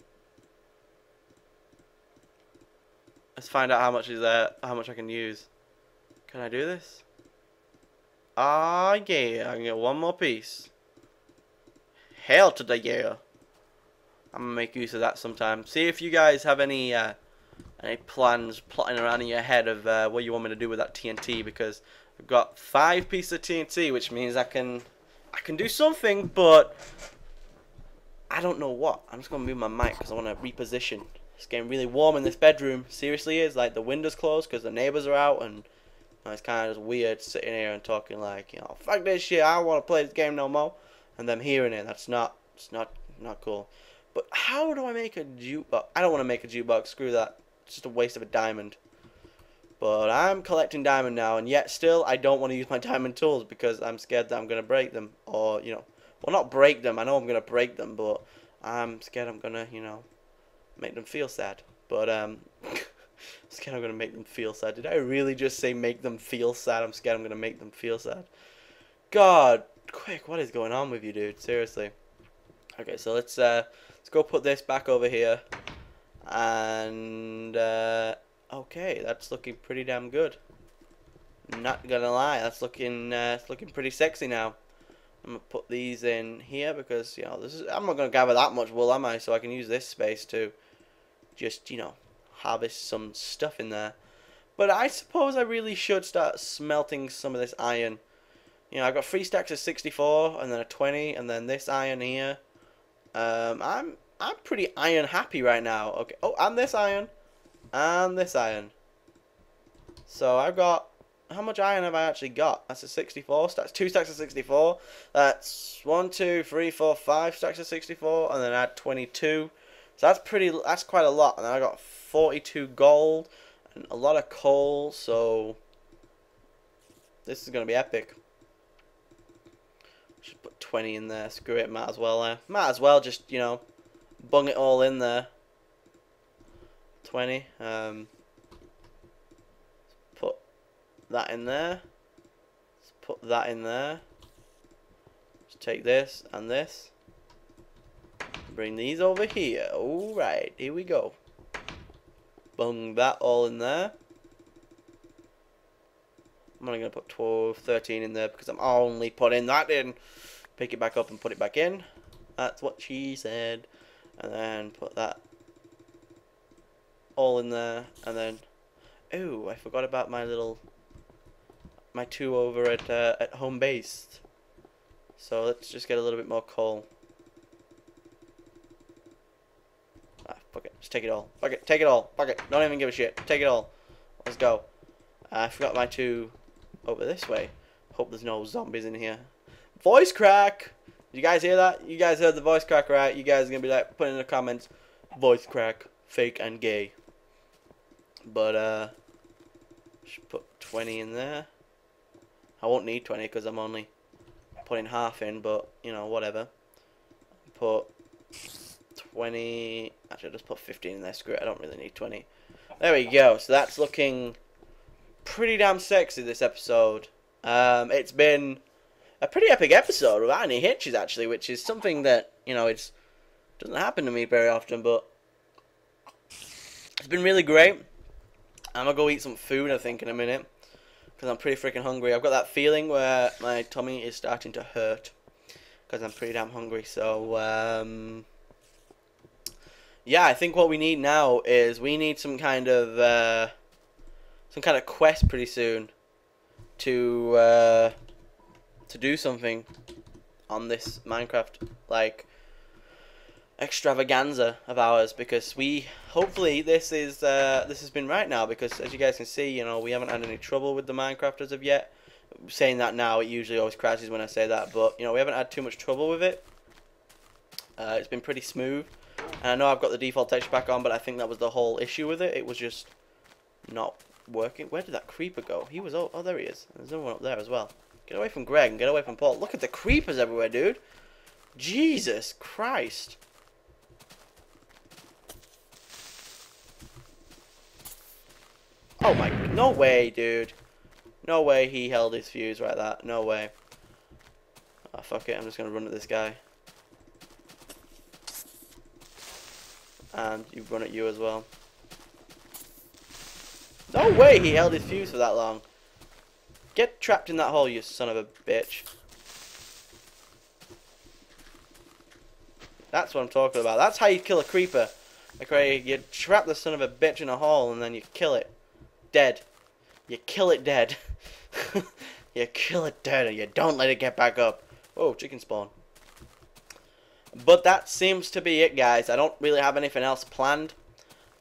Let's find out how much is there, how much I can use. Can I do this? Ah, yeah. I can get one more piece. Hell to the yeah. I'm gonna make use of that sometime. See if you guys have any uh, any plans plotting around in your head of uh, what you want me to do with that TNT because I've got five pieces of TNT, which means I can I can do something, but I don't know what. I'm just gonna move my mic because I want to reposition. It's getting really warm in this bedroom. Seriously, is like the windows closed because the neighbors are out, and you know, it's kind of weird sitting here and talking like, you know, fuck this shit. I don't want to play this game no more, and them hearing it. That's not. It's not not cool. But how do I make a jukebox? I don't want to make a jukebox. Screw that. It's just a waste of a diamond. But I'm collecting diamond now, and yet still I don't want to use my diamond tools because I'm scared that I'm going to break them. Or, you know, well, not break them. I know I'm going to break them, but I'm scared I'm going to, you know, make them feel sad. But, um, scared I'm going to make them feel sad. Did I really just say make them feel sad? I'm scared I'm going to make them feel sad. God, quick, what is going on with you, dude? Seriously. Okay, so let's, uh, let's go put this back over here. And, uh, okay, that's looking pretty damn good. Not gonna lie, that's looking, uh, it's looking pretty sexy now. I'm gonna put these in here because, you know, this is, I'm not gonna gather that much wool, am I? So I can use this space to just, you know, harvest some stuff in there. But I suppose I really should start smelting some of this iron. You know, I've got three stacks of 64 and then a 20 and then this iron here. Um, I'm I'm pretty iron happy right now. Okay. Oh, and this iron. And this iron. So I've got... How much iron have I actually got? That's a 64. stacks. two stacks of 64. That's one, two, three, four, five stacks of 64. And then add 22. So that's pretty... That's quite a lot. And then I got 42 gold. And a lot of coal. So... This is going to be epic. Should put 20 in there. Screw it. Might as well. Uh, might as well just, you know bung it all in there. 20. Um, put that in there. Let's put that in there. Just take this and this. Bring these over here. Alright, here we go. Bung that all in there. I'm only going to put 12, 13 in there because I'm only putting that in. Pick it back up and put it back in. That's what she said. And then put that all in there. And then oh I forgot about my little my two over at uh, at home base. So let's just get a little bit more coal. Ah fuck it. Just take it all. Fuck it. Take it all. Fuck it. Don't even give a shit. Take it all. Let's go. Uh, I forgot my two over this way. Hope there's no zombies in here voice crack you guys hear that? You guys heard the voice crack, right? You guys are gonna be like putting in the comments, voice crack, fake and gay. But uh, should put 20 in there. I won't need 20 because I'm only putting half in, but you know whatever. Put 20. Actually, I'll just put 15 in there. Screw it. I don't really need 20. There we go. So that's looking pretty damn sexy this episode. Um, it's been a pretty epic episode without any hitches, actually, which is something that, you know, it's doesn't happen to me very often, but it's been really great. I'm gonna go eat some food, I think, in a minute, because I'm pretty freaking hungry. I've got that feeling where my tummy is starting to hurt, because I'm pretty damn hungry. So, um, yeah, I think what we need now is we need some kind of uh, some kind of quest pretty soon to. Uh, to do something on this Minecraft like extravaganza of ours because we hopefully this is uh, this has been right now because as you guys can see you know we haven't had any trouble with the Minecraft as of yet. Saying that now it usually always crashes when I say that but you know we haven't had too much trouble with it. Uh, it's been pretty smooth. And I know I've got the default texture back on but I think that was the whole issue with it. It was just not working. Where did that creeper go? He was oh, oh there he is. There's no one up there as well Get away from Greg and get away from Paul. Look at the creepers everywhere, dude. Jesus Christ. Oh my, no way, dude. No way he held his fuse like that. No way. Oh, fuck it, I'm just gonna run at this guy. And you run at you as well. No way he held his fuse for that long. Get trapped in that hole, you son of a bitch. That's what I'm talking about. That's how you kill a creeper. Okay, you trap the son of a bitch in a hole and then you kill it. Dead. You kill it dead. you kill it dead and you don't let it get back up. Oh, chicken spawn. But that seems to be it, guys. I don't really have anything else planned.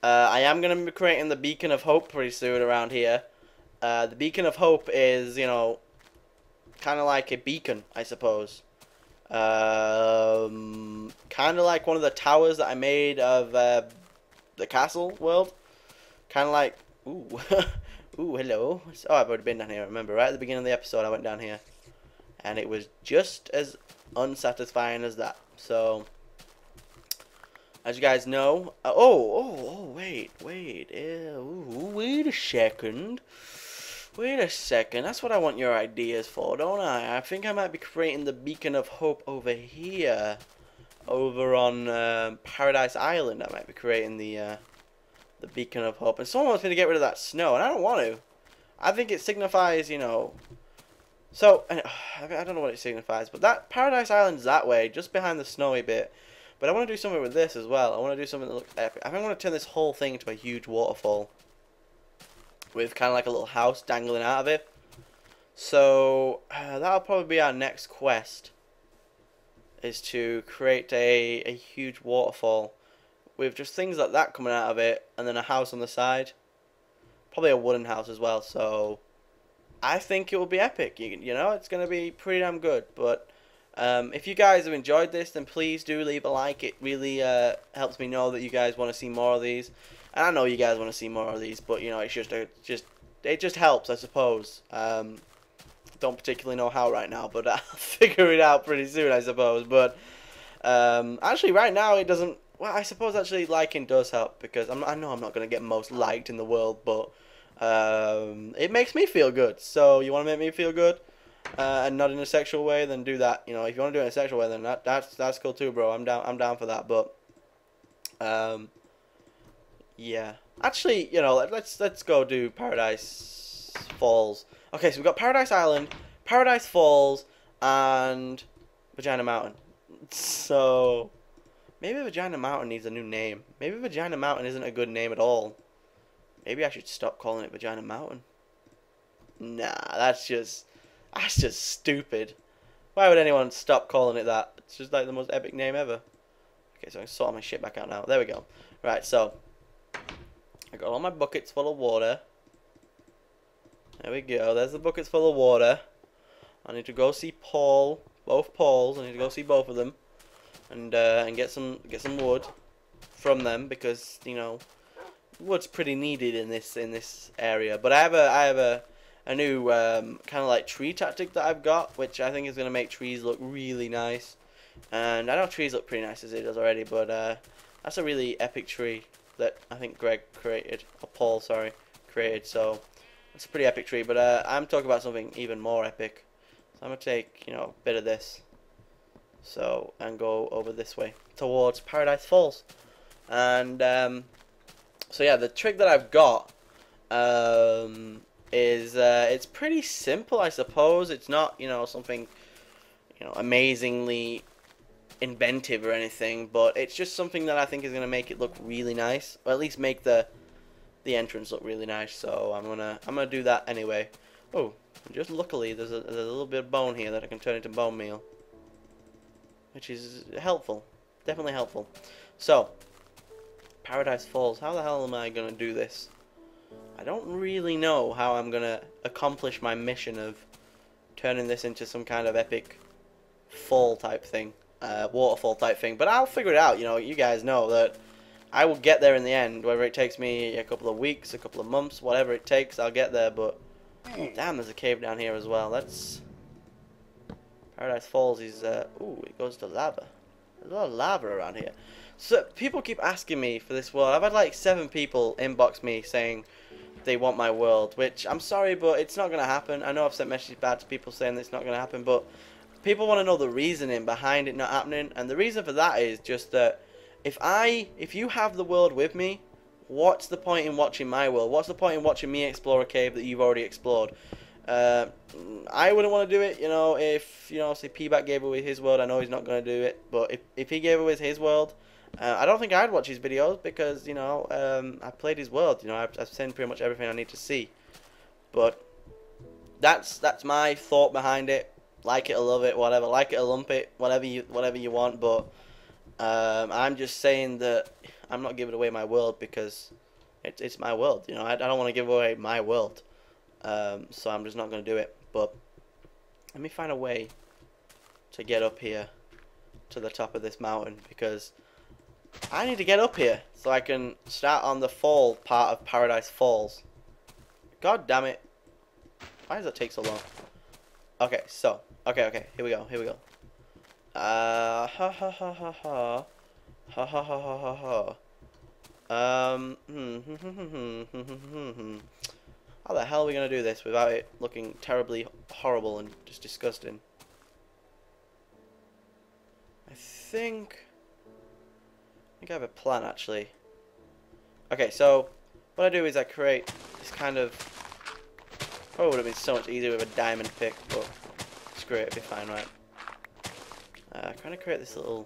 Uh, I am going to be creating the Beacon of Hope pretty soon around here. Uh, the Beacon of Hope is, you know, kind of like a beacon, I suppose. Um, kind of like one of the towers that I made of uh, the castle world. Kind of like, ooh, ooh, hello. Oh, I've already been down here. Remember, right at the beginning of the episode, I went down here, and it was just as unsatisfying as that. So, as you guys know, uh, oh, oh, oh, wait, wait, ooh, wait a second. Wait a second, that's what I want your ideas for, don't I? I think I might be creating the Beacon of Hope over here. Over on uh, Paradise Island, I might be creating the uh, the Beacon of Hope. And someone wants me to get rid of that snow, and I don't want to. I think it signifies, you know... So, I don't know what it signifies, but that Paradise Island's that way, just behind the snowy bit. But I want to do something with this as well. I want to do something that looks epic. I think I want to turn this whole thing into a huge waterfall with kind of like a little house dangling out of it. So uh, that'll probably be our next quest is to create a, a huge waterfall with just things like that coming out of it and then a house on the side. Probably a wooden house as well, so I think it will be epic. You, you know, it's going to be pretty damn good. But um, if you guys have enjoyed this, then please do leave a like. It really uh, helps me know that you guys want to see more of these. And I know you guys want to see more of these, but you know, it's just a, just it just helps, I suppose. Um, don't particularly know how right now, but I'll figure it out pretty soon, I suppose. But um, actually, right now it doesn't. Well, I suppose actually liking does help because I'm, I know I'm not going to get most liked in the world, but um, it makes me feel good. So you want to make me feel good, uh, and not in a sexual way, then do that. You know, if you want to do it in a sexual way, then that, that's that's cool too, bro. I'm down. I'm down for that. But um, yeah. Actually, you know, let, let's let's go do Paradise Falls. Okay, so we've got Paradise Island, Paradise Falls, and Vagina Mountain. So maybe Vagina Mountain needs a new name. Maybe Vagina Mountain isn't a good name at all. Maybe I should stop calling it Vagina Mountain. Nah, that's just that's just stupid. Why would anyone stop calling it that? It's just like the most epic name ever. Okay, so I can sort my shit back out now. There we go. Right, so I got all my buckets full of water. There we go. There's the buckets full of water. I need to go see Paul, both Pauls. I need to go see both of them, and uh, and get some get some wood from them because you know wood's pretty needed in this in this area. But I have a I have a a new um, kind of like tree tactic that I've got, which I think is going to make trees look really nice. And I know trees look pretty nice as it does already, but uh, that's a really epic tree that I think Greg created, or Paul, sorry, created. So it's a pretty epic tree. But uh, I'm talking about something even more epic. So I'm gonna take you know a bit of this, so and go over this way towards Paradise Falls, and um, so yeah, the trick that I've got um, is uh, it's pretty simple, I suppose. It's not you know something you know amazingly inventive or anything, but it's just something that I think is gonna make it look really nice, or at least make the the entrance look really nice. So I'm gonna I'm gonna do that anyway. Oh, just luckily there's a, there's a little bit of bone here that I can turn into bone meal, which is helpful, definitely helpful. So Paradise Falls. How the hell am I gonna do this? I don't really know how I'm gonna accomplish my mission of turning this into some kind of epic fall type thing uh, waterfall type thing. But I'll figure it out. You know, you guys know that I will get there in the end. Whether it takes me a couple of weeks, a couple of months, whatever it takes, I'll get there. But damn, there's a cave down here as well. That's Paradise Falls. Is uh, ooh, it goes to lava. There's a lot of lava around here. So people keep asking me for this world. I've had like seven people inbox me saying they want my world, which I'm sorry, but it's not gonna happen. I know I've sent messages back to people saying it's not gonna happen, but people want to know the reasoning behind it not happening, and the reason for that is just that if I, if you have the world with me, what's the point in watching my world? What's the point in watching me explore a cave that you've already explored? Uh, I wouldn't want to do it, you know, if, you know, say PBat gave away his world, I know he's not going to do it, but if, if he gave away his world, uh, I don't think I'd watch his videos because, you know, um, I played his world, you know, I've, I've seen pretty much everything I need to see. But that's that's my thought behind it. Like it or love it, whatever. Like it or lump it, whatever you whatever you want. But um, I'm just saying that I'm not giving away my world because it's it's my world. You know, I, I don't want to give away my world. Um, so I'm just not going to do it. But let me find a way to get up here to the top of this mountain because I need to get up here so I can start on the fall part of Paradise Falls. God damn it. Why does it take so long? Okay, so. Okay, okay. Here we go. Here we go. Uh, ha ha ha ha ha. Ha ha ha ha ha ha. Um, hmm, hmm, hmm, hmm, hmm, hmm, hmm. How the hell are we going to do this without it looking terribly horrible and just disgusting? I think... I think I have a plan, actually. Okay, so what I do is I create this kind of... Probably would have been so much easier with a diamond pick, but screw it, it'll be fine, right? Uh, I kind of create this little...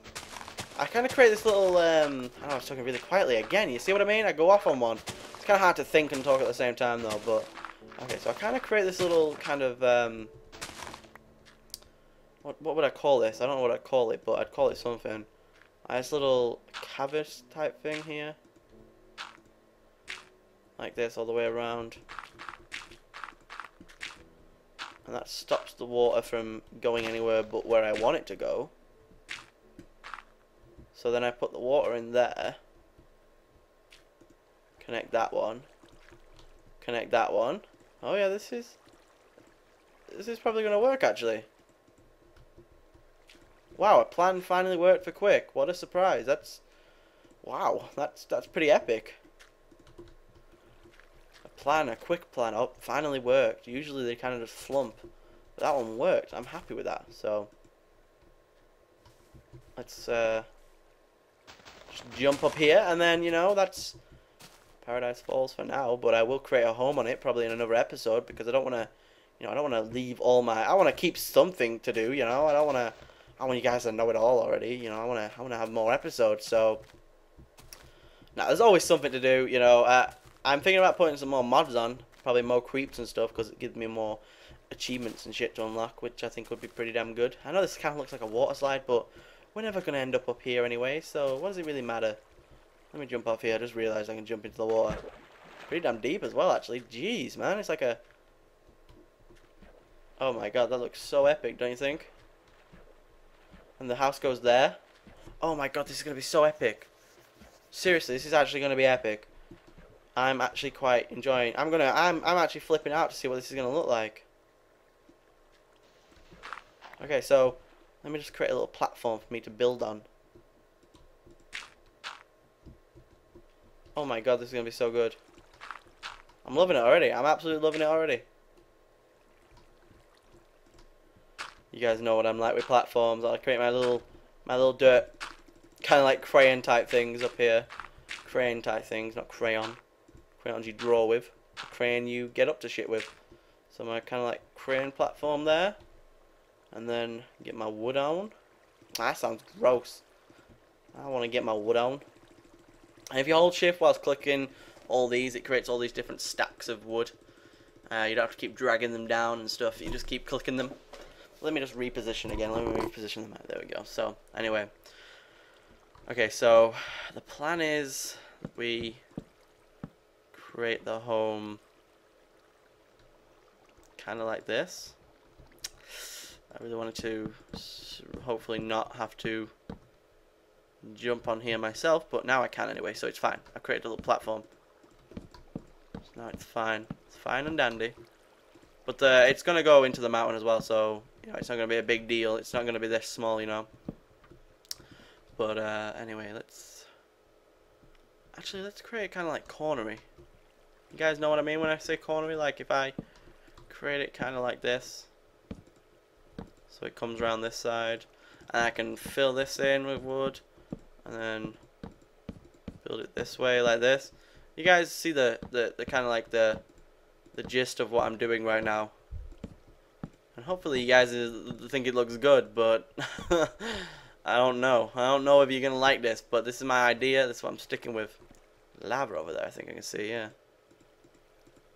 I kind of create this little, um... I know I was talking really quietly again, you see what I mean? I go off on one. It's kind of hard to think and talk at the same time, though, but... Okay, so I kind of create this little kind of, um... What, what would I call this? I don't know what I'd call it, but I'd call it something. I have this little cavice type thing here. Like this all the way around. And that stops the water from going anywhere but where I want it to go. So then I put the water in there. Connect that one. Connect that one. Oh yeah, this is... This is probably going to work actually. Wow, a plan finally worked for Quick. What a surprise. That's... Wow, that's that's pretty epic. Plan, a quick plan, oh, finally worked. Usually they kind of just flump. But that one worked. I'm happy with that. So, let's uh, jump up here. And then, you know, that's Paradise Falls for now. But I will create a home on it probably in another episode because I don't want to, you know, I don't want to leave all my... I want to keep something to do, you know. I don't want to I want you guys to know it all already. You know, I want to I want to have more episodes. So now there's always something to do. You know, uh, I'm thinking about putting some more mods on, probably more creeps and stuff, because it gives me more achievements and shit to unlock, which I think would be pretty damn good. I know this kind of looks like a water slide, but we're never going to end up up here anyway, so what does it really matter? Let me jump off here. I just realised I can jump into the water. Pretty damn deep as well, actually. Jeez, man. It's like a... Oh my god, that looks so epic, don't you think? and the house goes there. Oh my god, this is going to be so epic. Seriously, this is actually going to be epic. I'm actually quite enjoying. I'm gonna. I'm. I'm actually flipping out to see what this is gonna look like. Okay, so let me just create a little platform for me to build on. Oh my god, this is gonna be so good. I'm loving it already. I'm absolutely loving it already. You guys know what I'm like with platforms. I'll create my little, my little dirt, kind of like crayon type things up here. Crayon type things, not crayon. Crayons you draw with. Crayon you get up to shit with. So my kind of like crayon platform there. And then get my wood on. That sounds gross. I want to get my wood on. And if you hold shift whilst clicking all these, it creates all these different stacks of wood. Uh, you don't have to keep dragging them down and stuff. You just keep clicking them let me just reposition again. Let me reposition them. There we go. So, anyway. Okay, so the plan is we create the home kind of like this. I really wanted to hopefully not have to jump on here myself, but now I can anyway, so it's fine. I created a little platform. So now it's fine. It's fine and dandy. But uh, it's going to go into the mountain as well, so you know, it's not going to be a big deal. It's not going to be this small, you know. But uh, anyway, let's... Actually, let's create kind of like cornery. You guys know what I mean when I say cornery? Like if I create it kind of like this. So So it comes around this side. And I can fill this in with wood. And then build it this way like this. You guys see the, the, the kind of like the the gist of what I'm doing right now. And hopefully you guys think it looks good, but I don't know. I don't know if you're going to like this, but this is my idea. This is what I'm sticking with. Lava over there, I think I can see, yeah.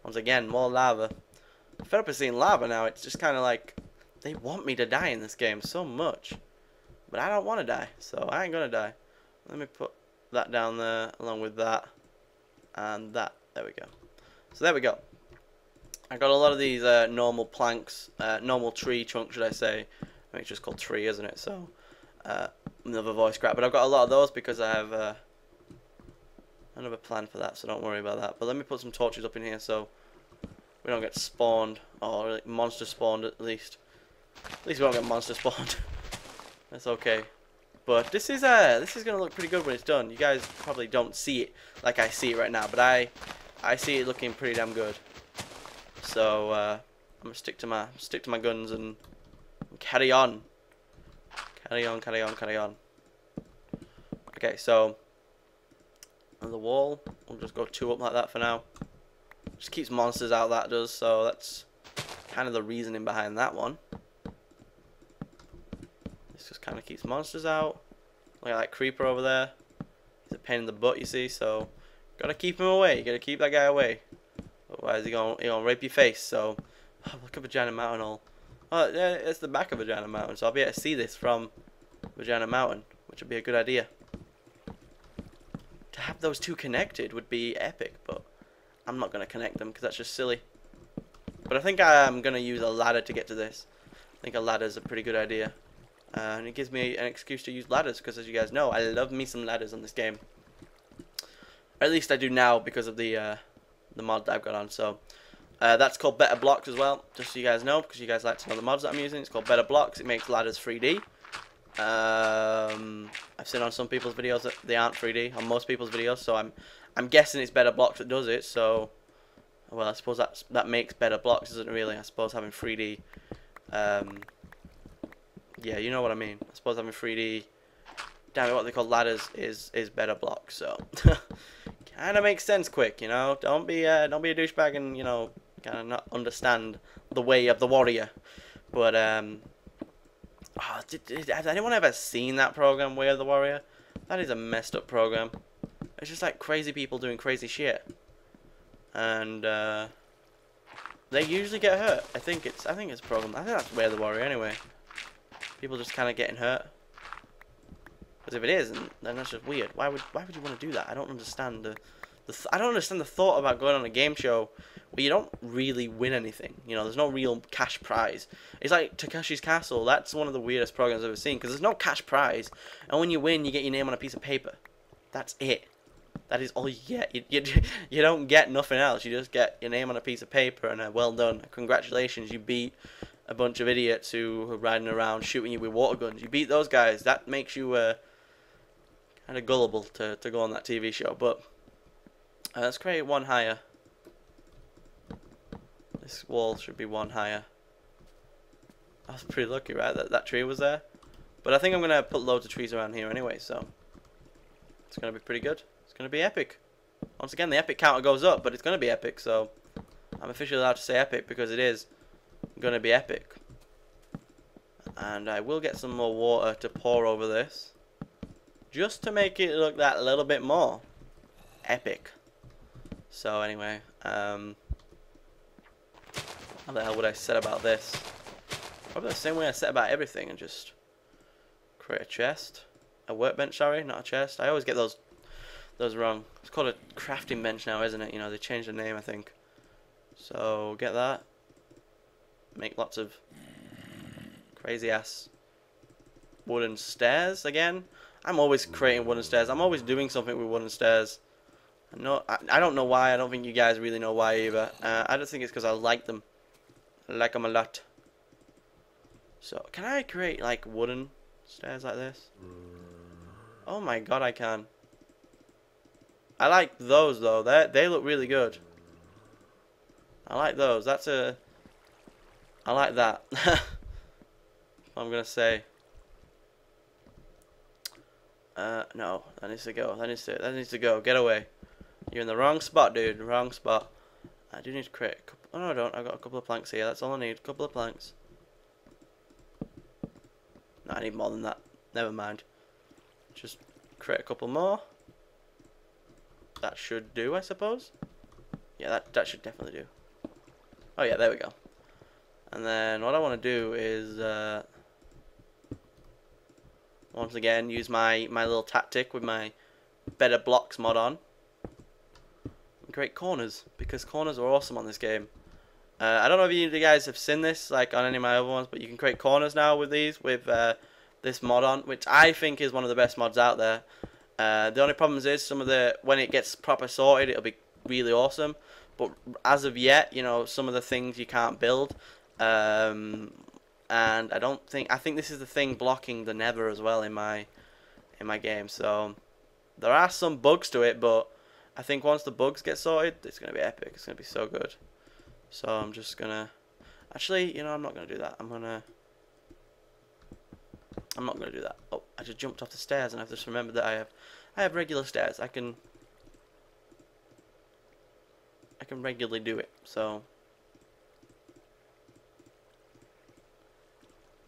Once again, more lava. I'm fed up of seeing lava now. It's just kind of like, they want me to die in this game so much. But I don't want to die, so I ain't going to die. Let me put that down there along with that and that. There we go. So there we go. I got a lot of these uh, normal planks, uh, normal tree trunks, should I say. I mean, it's just called tree, isn't it? So, uh, another voice crack. But I've got a lot of those because I have uh, another plan for that, so don't worry about that. But let me put some torches up in here so we don't get spawned, or like monster spawned at least. At least we don't get monster spawned. That's okay. But this is uh this is gonna look pretty good when it's done. You guys probably don't see it like I see it right now, but I I see it looking pretty damn good. So uh, I'm gonna stick to my stick to my guns and carry on. Carry on, carry on, carry on. Okay, so on the wall, we'll just go two up like that for now. Just keeps monsters out, that does, so that's kind of the reasoning behind that one. This just kind of keeps monsters out. Look at that creeper over there. He's a pain in the butt, you see, so gotta keep him away. You gotta keep that guy away. Otherwise, he gonna he gonna rape your face. So, oh, look at Vagina Mountain. All. Oh, yeah, it's the back of Vagina Mountain, so I'll be able to see this from Vagina Mountain, which would be a good idea. To have those two connected would be epic, but I'm not gonna connect them because that's just silly. But I think I'm gonna use a ladder to get to this. I think a ladder is a pretty good idea. Uh, and it gives me an excuse to use ladders because as you guys know I love me some ladders on this game or at least I do now because of the uh, the mod that I've got on. So uh, that's called Better Blocks as well, just so you guys know, because you guys like to know the mods that I'm using. It's called Better Blocks. It makes ladders 3D. Um, I've seen on some people's videos that they aren't 3D, on most people's videos, so I'm I'm guessing it's Better Blocks that does it. So, well, I suppose that that makes Better Blocks, doesn't it really? I suppose having 3D. Um, yeah, you know what I mean. I suppose having 3D. Damn it, what they call ladders is is Better Blocks. So. kind of makes sense quick, you know. Don't be uh, don't be a douchebag and you know kind of not understand the way of the warrior. But um, oh, did, did, has anyone ever seen that program, Way of the Warrior? That is a messed up program. It's just like crazy people doing crazy shit, and uh, they usually get hurt. I think it's I think it's a program. I think that's Way of the Warrior anyway. People just kind of getting hurt. Because if it isn't, then that's just weird. Why would why would you want to do that? I don't understand the th I don't understand the thought about going on a game show where you don't really win anything. You know, there's no real cash prize. It's like Takeshi's Castle. That's one of the weirdest programs I've ever seen because there's no cash prize, and when you win, you get your name on a piece of paper. That's it. That is all you get. You, you, you don't get nothing else. You just get your name on a piece of paper and a well done. Congratulations, you beat a bunch of idiots who are riding around shooting you with water guns. You beat those guys. That makes you uh, kind of gullible to, to go on that TV show. But uh, let's create one higher. This wall should be one higher. I was pretty lucky, right, that that tree was there. But I think I'm going to put loads of trees around here anyway, so it's going to be pretty good. It's going to be epic. Once again, the epic counter goes up, but it's going to be epic, so I'm officially allowed to say epic because it is going to be epic. And I will get some more water to pour over this just to make it look that little bit more epic. So anyway, um, how the hell would I set about this? Probably the same way I set about everything and just create a chest. A workbench, sorry, not a chest. I always get those those wrong. It's called a crafting bench now, isn't it? You know, they changed the name, I think. So, get that. Make lots of crazy ass wooden stairs again. I'm always creating wooden stairs. I'm always doing something with wooden stairs. No, I, I don't know why. I don't think you guys really know why either. Uh, I just think it's because I like them. I like them a lot. So, can I create, like, wooden stairs like this? Oh my god, I can. I like those, though. They they look really good. I like those. That's a... I like that. I'm gonna say. Uh, no, that needs to go. That needs to. That needs to go. Get away. You're in the wrong spot, dude. Wrong spot. I do need to create. A couple, oh no, I don't. I've got a couple of planks here. That's all I need. A couple of planks. No, I need more than that. Never mind. Just create a couple more. That should do, I suppose. Yeah, that that should definitely do. Oh yeah, there we go. And then what I want to do is. Uh, once again use my my little tactic with my better blocks mod on create corners because corners are awesome on this game. Uh, I don't know if you guys have seen this like on any of my other ones but you can create corners now with these with uh, this mod on which I think is one of the best mods out there. Uh, the only problems is some of the when it gets proper sorted it'll be really awesome. But as of yet you know some of the things you can't build um, and I don't think I think this is the thing blocking the Nether as well in my in my game. So there are some bugs to it, but I think once the bugs get sorted, it's gonna be epic. It's gonna be so good. So I'm just gonna actually, you know, I'm not gonna do that. I'm gonna I'm not gonna do that. Oh, I just jumped off the stairs and I've just remembered that I have I have regular stairs. I can I can regularly do it. So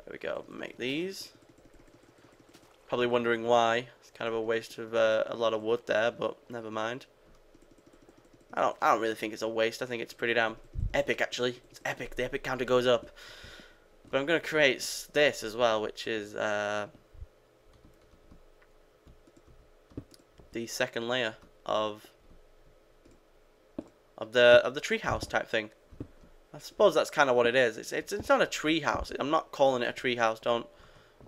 There we go. Make these. Probably wondering why. It's kind of a waste of uh, a lot of wood there, but never mind. I don't. I don't really think it's a waste. I think it's pretty damn epic, actually. It's epic. The epic counter goes up. But I'm going to create this as well, which is uh, the second layer of of the of the treehouse type thing. I suppose that's kind of what it is. It's it's it's not a treehouse. I'm not calling it a treehouse. Don't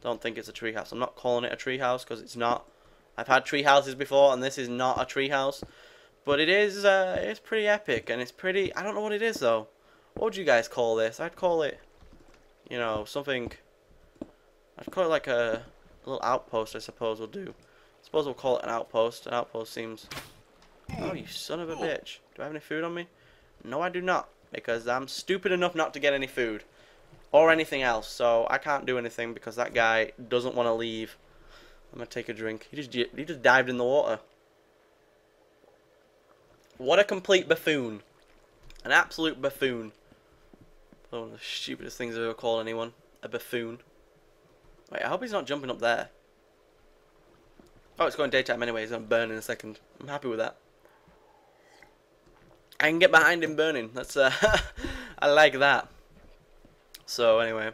don't think it's a treehouse. I'm not calling it a treehouse because it's not. I've had treehouses before, and this is not a tree house. But it is uh, it's pretty epic, and it's pretty. I don't know what it is though. What would you guys call this? I'd call it, you know, something. I'd call it like a, a little outpost. I suppose we'll do. I suppose we'll call it an outpost. An outpost seems. Oh, you son of a bitch! Do I have any food on me? No, I do not because I'm stupid enough not to get any food or anything else. So I can't do anything because that guy doesn't want to leave. I'm gonna take a drink. He just he just dived in the water. What a complete buffoon! An absolute buffoon. One of the stupidest things I've ever called anyone. A buffoon. Wait, I hope he's not jumping up there. Oh, it's going daytime anyway. He's gonna burn in a second. I'm happy with that. I can get behind him burning. That's uh, I like that. So anyway,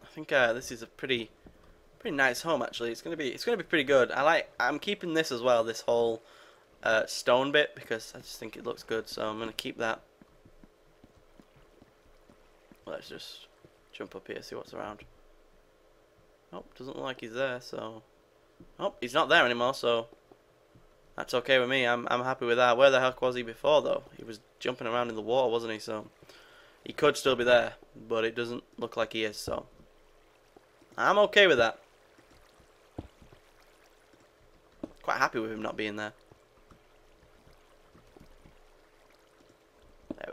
I think uh, this is a pretty, pretty nice home actually. It's gonna be, it's gonna be pretty good. I like, I'm keeping this as well. This whole uh, stone bit because I just think it looks good. So I'm gonna keep that. Let's just jump up here, see what's around. Oh, doesn't look like he's there. So, oh, he's not there anymore. So that's okay with me. I'm I'm happy with that. Where the heck was he before though? He was jumping around in the water, wasn't he? So he could still be there, but it doesn't look like he is. So I'm okay with that. Quite happy with him not being there.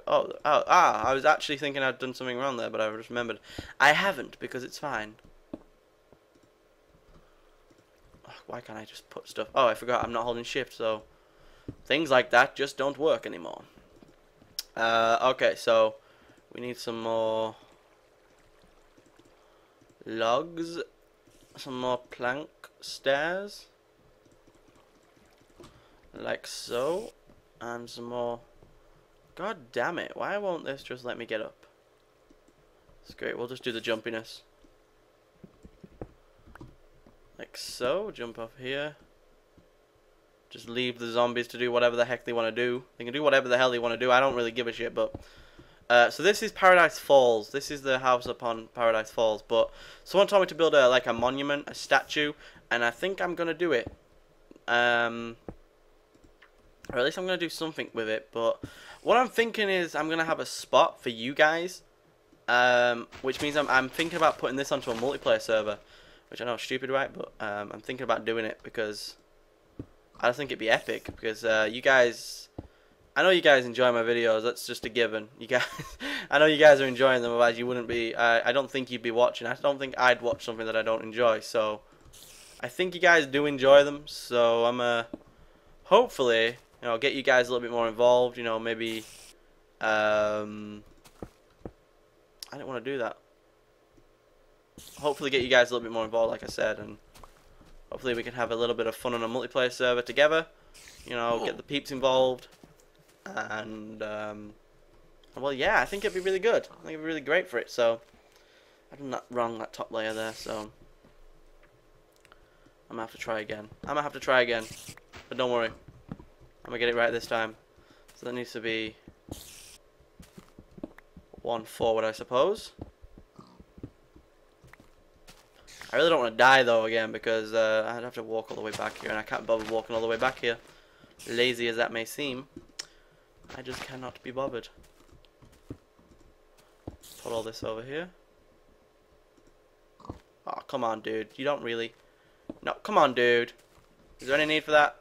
Oh, oh, ah, I was actually thinking I'd done something wrong there, but I just remembered. I haven't, because it's fine. why can't I just put stuff? Oh, I forgot I'm not holding shift, so things like that just don't work anymore. Uh, okay, so we need some more logs, some more plank stairs, like so, and some more. God damn it! Why won't this just let me get up? It's great. We'll just do the jumpiness like so. Jump off here. Just leave the zombies to do whatever the heck they want to do. They can do whatever the hell they want to do. I don't really give a shit, but... Uh, so this is Paradise Falls. This is the house upon Paradise Falls. But someone told me to build a like a monument, a statue, and I think I'm gonna do it. Um, or at least I'm gonna do something with it. But what I'm thinking is I'm gonna have a spot for you guys, um, which means I'm I'm thinking about putting this onto a multiplayer server which I know is stupid, right? But um, I'm thinking about doing it because I just think it'd be epic because uh, you guys, I know you guys enjoy my videos. That's just a given. You guys, I know you guys are enjoying them. Otherwise, you wouldn't be. I I don't think you'd be watching. I don't think I'd watch something that I don't enjoy. So, I think you guys do enjoy them. So I'm uh, hopefully, you know, get you guys a little bit more involved. You know, maybe, um, I didn't want to do that. Hopefully, get you guys a little bit more involved, like I said, and hopefully we can have a little bit of fun on a multiplayer server together. You know, get the peeps involved and um, well, yeah, I think it'd be really good. I think it'd be really great for it. So I've done that wrong, that top layer there. So I'm gonna have to try again. I'm gonna have to try again, but don't worry, I'm gonna get it right this time. So that needs to be one forward, I suppose. I really don't want to die though again because uh, I'd have to walk all the way back here, and I can't bother walking all the way back here. Lazy as that may seem. I just cannot be bothered. Put all this over here. Oh, come on, dude. You don't really... No, come on, dude. Is there any need for that?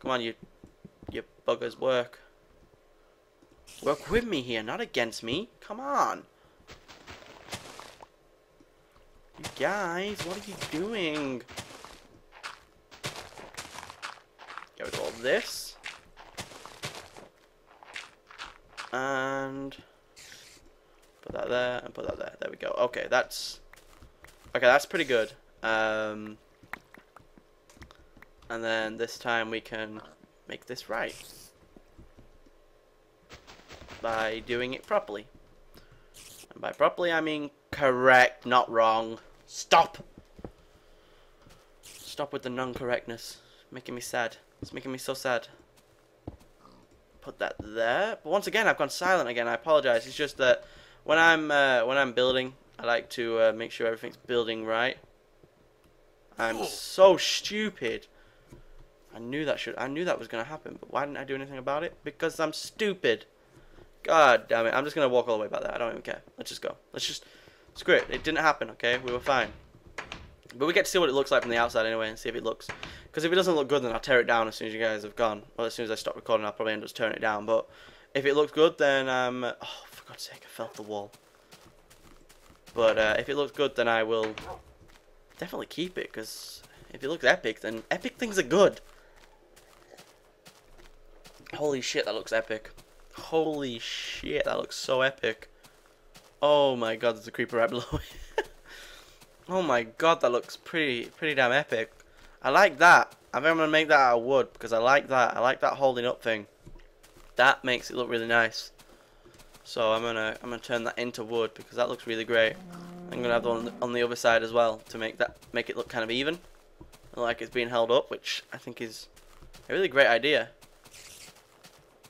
Come on, you... Buggers, work. Work with me here, not against me. Come on. You guys, what are you doing? Get rid of all this. and put that there and put that there. There we go. Okay, that's okay. That's pretty good. Um, and then this time we can make this right by doing it properly. And by properly, I mean correct, not wrong. Stop. Stop with the non-correctness. Making me sad. It's making me so sad put that there. But once again, I've gone silent again. I apologize. It's just that when I'm uh, when I'm building, I like to uh, make sure everything's building right. I'm so stupid. I knew that should. I knew that was gonna happen, but why didn't I do anything about it? Because I'm stupid. God damn it! I'm just gonna walk all the way back there. I don't even care. Let's just go. Let's just screw it. It didn't happen. Okay, we were fine. But we get to see what it looks like from the outside anyway and see if it looks... Because if it doesn't look good, then I'll tear it down as soon as you guys have gone. Well, as soon as I stop recording, I'll probably end up turning it down. But if it looks good, then... Um, oh, for God's sake, I felt the wall. But uh, if it looks good, then I will definitely keep it. Because if it looks epic, then epic things are good. Holy shit, that looks epic. Holy shit, that looks so epic. Oh my god, there's a creeper right below Oh my god, that looks pretty pretty damn epic. I like that. I think I'm going to make that out of wood because I like that. I like that holding up thing. That makes it look really nice. So I'm gonna I'm gonna turn that into wood because that looks really great. I'm gonna have the one on the other side as well to make that make it look kind of even, like it's being held up, which I think is a really great idea.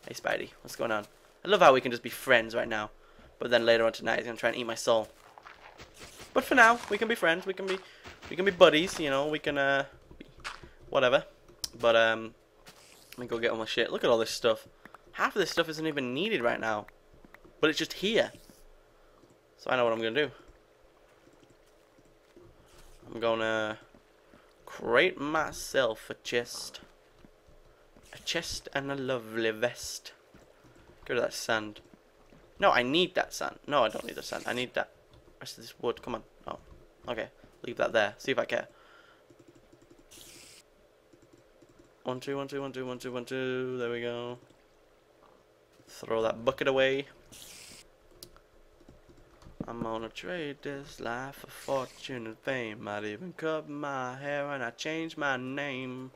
Hey Spidey, what's going on? I love how we can just be friends right now, but then later on tonight he's gonna try and eat my soul. But for now, we can be friends. We can be, we can be buddies. You know, we can, uh, whatever. But um, let me go get all my shit. Look at all this stuff. Half of this stuff isn't even needed right now, but it's just here. So I know what I'm gonna do. I'm gonna create myself a chest. Chest and a lovely vest. Go to that sand. No, I need that sand. No, I don't need the sand. I need that rest of this wood. Come on. Oh, okay. Leave that there. See if I care. One, two, one, two, one, two, one, two, one, two. There we go. Throw that bucket away. I'm gonna trade this life for fortune and fame. I'd even cut my hair and I change my name.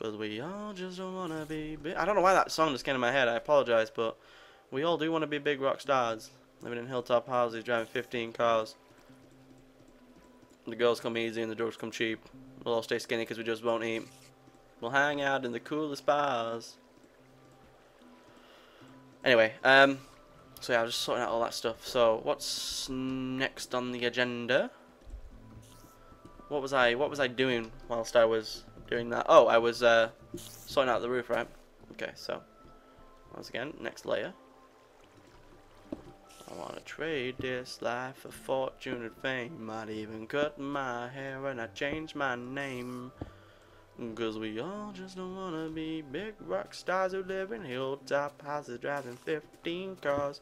Cause we all just don't wanna be big. I don't know why that song just came to my head. I apologize, but we all do want to be big rock stars. Living in hilltop houses, driving 15 cars. The girls come easy and the drugs come cheap. We'll all stay skinny because we just won't eat. We'll hang out in the coolest bars. Anyway, um, so yeah, I was just sorting out all that stuff. So, what's next on the agenda? What was I, what was I doing whilst I was doing that? Oh, I was, uh, sorting out the roof, right? Okay, so, once again, next layer. I wanna trade this life for fortune and fame. I'd even cut my hair and I change my name. Cause we all just don't wanna be big rock stars who live in hilltop houses driving 15 cars.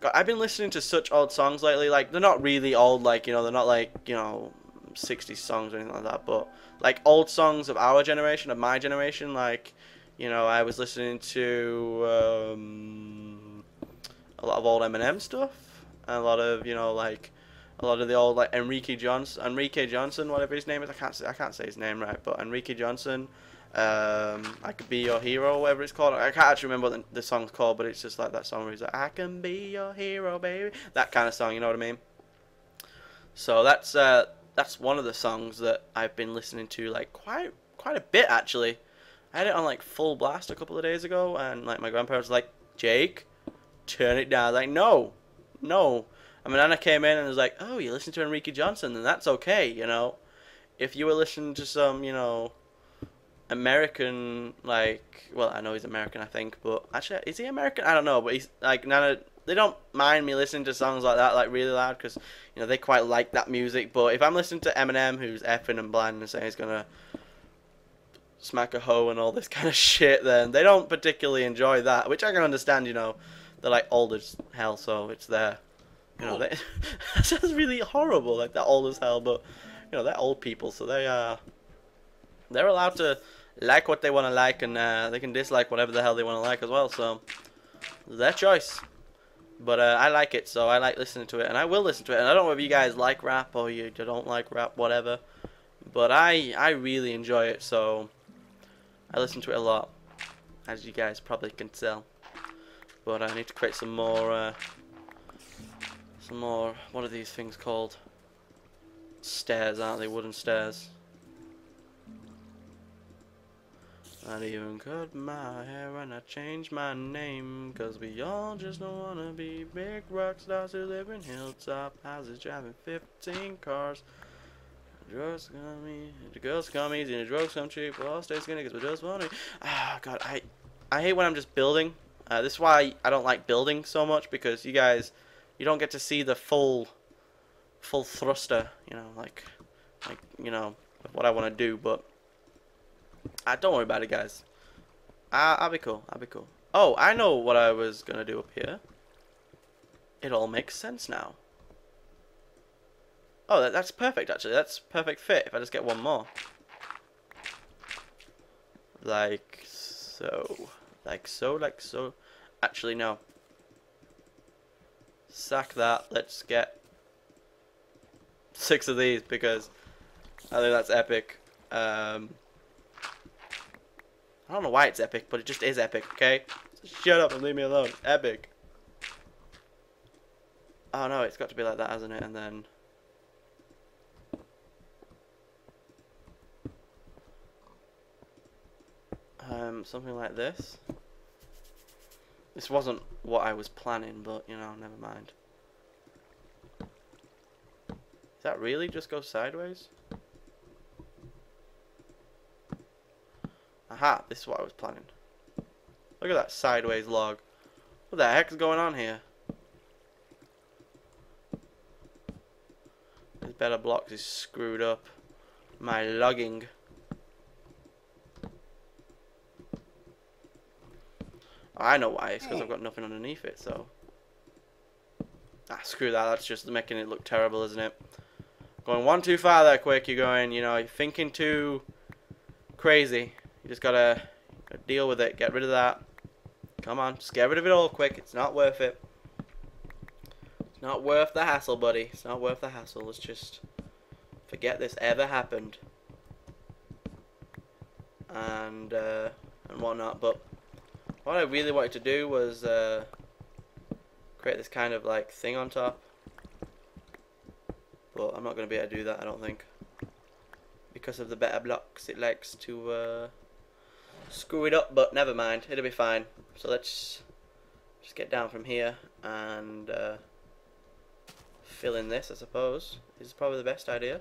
God, I've been listening to such old songs lately. Like they're not really old, like you know, they're not like you know, 60 songs or anything like that. But like old songs of our generation, of my generation. Like you know, I was listening to um, a lot of old Eminem stuff, and a lot of you know like a lot of the old like Enrique Johnson, Enrique Johnson, whatever his name is. I can't say I can't say his name right, but Enrique Johnson. Um, I could be your hero, whatever it's called. I can't actually remember what the, the song's called, but it's just like that song where he's like, "I can be your hero, baby." That kind of song, you know what I mean? So that's uh, that's one of the songs that I've been listening to like quite quite a bit actually. I had it on like full blast a couple of days ago, and like my grandparents like, "Jake, turn it down." Like, no, no, I mean, Anna came in and was like, "Oh, you listen to Enrique Johnson, then that's okay." You know, if you were listening to some, you know, American like, well, I know he's American, I think, but actually, is he American? I don't know, but he's like Nana. They don't mind me listening to songs like that, like really loud, because you know they quite like that music. But if I'm listening to Eminem, who's effing and blind and saying he's gonna smack a hoe and all this kind of shit, then they don't particularly enjoy that, which I can understand. You know, they're like old as hell, so it's there. You know, they, that sounds really horrible, like they're old as hell, but you know they're old people, so they uh they're allowed to like what they want to like, and uh, they can dislike whatever the hell they want to like as well. So their choice. But uh, I like it, so I like listening to it, and I will listen to it. And I don't know if you guys like rap or you don't like rap, whatever. But I I really enjoy it, so I listen to it a lot, as you guys probably can tell. But I need to create some more. Uh, some more, what are these things called? Stairs, aren't they? Wooden stairs. I'd even cut my hair and I changed my name Cause we all just don't wanna be big rock stars who live in hilltop houses driving 15 cars drugs come easy, the girls come easy and the drugs come cheap We'll all stay skinny cause we just wanna Ah, God, I, I hate when I'm just building uh, This is why I don't like building so much Because you guys you don't get to see the full full thruster, you know, like like you know what I want to do. But uh, don't worry about it, guys. I, I'll be cool. I'll be cool. Oh, I know what I was gonna do up here. It all makes sense now. Oh, that, that's perfect, actually. That's perfect fit if I just get one more. Like so. Like so, like so. Actually, no. Sack that. Let's get six of these because I think that's epic. Um, I don't know why it's epic, but it just is epic, okay? Shut up and leave me alone. Epic. Oh no, it's got to be like that, hasn't it? And then... Um, something like this. This wasn't what I was planning, but, you know, never mind. Does that really just go sideways? Aha, this is what I was planning. Look at that sideways log. What the heck is going on here? This bed of blocks is screwed up. My logging. I know why. It's because I've got nothing underneath it, so. Ah, screw that. That's just making it look terrible, isn't it? Going one too far that quick, you're going, you know, you're thinking too crazy. You just gotta, gotta deal with it. Get rid of that. Come on, just get rid of it all quick. It's not worth it. It's not worth the hassle, buddy. It's not worth the hassle. Let's just forget this ever happened. And, uh, and whatnot. But what I really wanted to do was, uh, create this kind of, like, thing on top. But I'm not going to be able to do that, I don't think. Because of the better blocks, it likes to uh, screw it up, but never mind, it'll be fine. So let's just get down from here and uh, fill in this, I suppose. This is probably the best idea.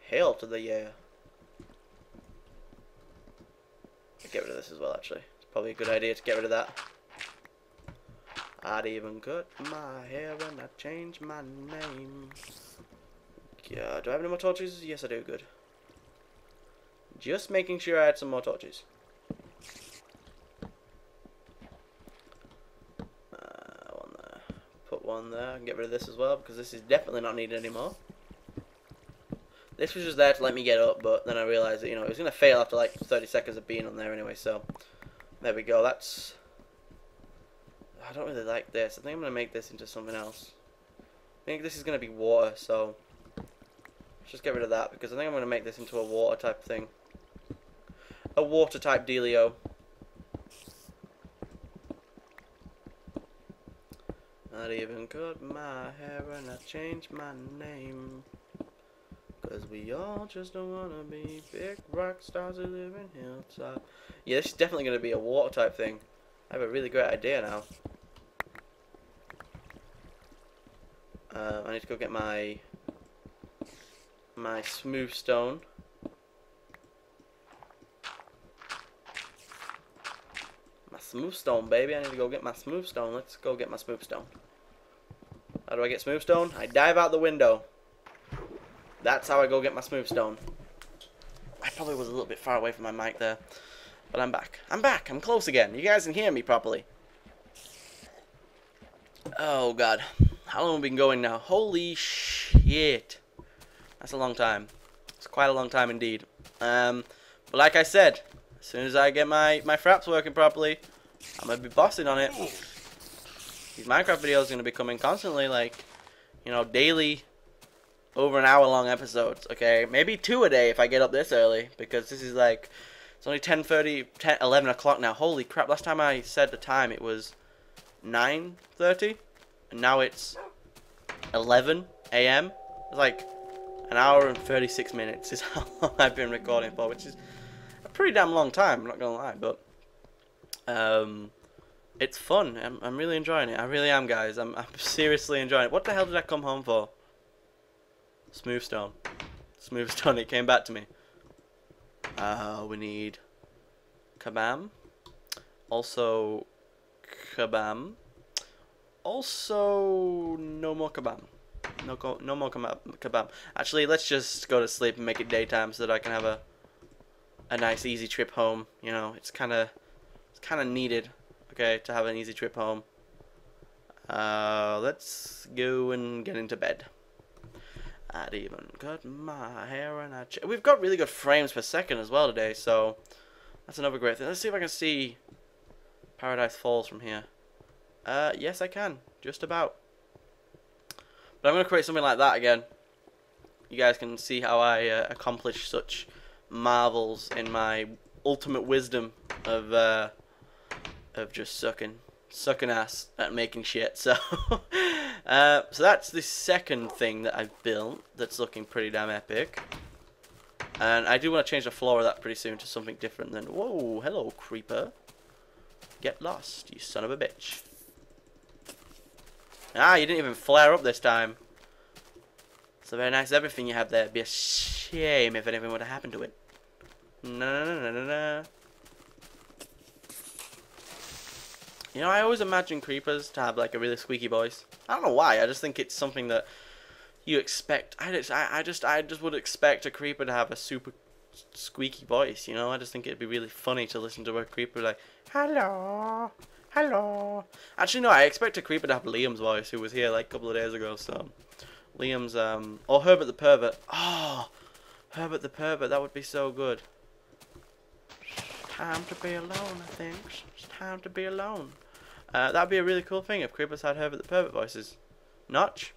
Hail to the yeah. Get rid of this as well, actually. It's probably a good idea to get rid of that. I'd even cut my hair when I change my name. Yeah, do I have any more torches? Yes, I do. Good. Just making sure I had some more torches. Uh, one there. Put one there. and get rid of this as well because this is definitely not needed anymore. This was just there to let me get up, but then I realized that you know it was gonna fail after like 30 seconds of being on there anyway. So there we go. That's. I don't really like this. I think I'm gonna make this into something else. I think this is gonna be water, so let's just get rid of that because I think I'm gonna make this into a water type thing. A water type dealio. Not even cut my hair and I changed my name. Cause we all just don't wanna be big rock stars who live in hilltop. Yeah, this is definitely gonna be a water type thing. I have a really great idea now. Uh, I need to go get my my smooth stone. Smooth stone, baby. I need to go get my smooth stone. Let's go get my smooth stone. How do I get smooth stone? I dive out the window. That's how I go get my smooth stone. I probably was a little bit far away from my mic there. But I'm back. I'm back. I'm close again. You guys can hear me properly. Oh, God. How long have we been going now? Holy shit. That's a long time. It's quite a long time indeed. Um, but like I said, as soon as I get my, my fraps working properly, I'm to be bossing on it. These Minecraft videos to be coming constantly, like, you know, daily, over an hour long episodes, okay? Maybe two a day if I get up this early, because this is like, it's only 10.30, 10, 11 o'clock now. Holy crap, last time I said the time, it was 9.30, and now it's 11 a.m. It's like an hour and 36 minutes is how long I've been recording for, which is a pretty damn long time, I'm not gonna lie, but um, it's fun. I'm, I'm really enjoying it. I really am, guys. I'm, I'm seriously enjoying it. What the hell did I come home for? Smooth stone. Smooth stone, it came back to me. Uh, we need kabam. Also, kabam. Also, no more kabam. No, co no more kabam. kabam. Actually, let's just go to sleep and make it daytime so that I can have a a nice, easy trip home. You know, it's kind of it's kind of needed, okay, to have an easy trip home. Uh, let's go and get into bed. I'd even cut my hair and I. We've got really good frames per second as well today, so that's another great thing. Let's see if I can see Paradise Falls from here. Uh, yes, I can. Just about. But I'm going to create something like that again. You guys can see how I uh, accomplish such marvels in my ultimate wisdom of uh, of just sucking sucking ass at making shit. So, uh, so that's the second thing that I've built that's looking pretty damn epic. And I do want to change the floor of that pretty soon to something different than... Whoa, hello, creeper. Get lost, you son of a bitch. Ah, you didn't even flare up this time. A very nice everything you have there. It'd be a shame if anything would have happened to it. No, no, no, no, no. You know, I always imagine creepers to have like a really squeaky voice. I don't know why. I just think it's something that you expect. I just, I, I just, I just would expect a creeper to have a super squeaky voice. You know, I just think it'd be really funny to listen to a creeper like, "Hello, hello." Actually, no. I expect a creeper to have Liam's voice, who was here like a couple of days ago. So, Liam's, um, or Herbert the pervert. Oh, Herbert the pervert. That would be so good. Time to be alone, I think. It's time to be alone. Uh, that'd be a really cool thing if creepers had Herbert the pervert voices. Notch,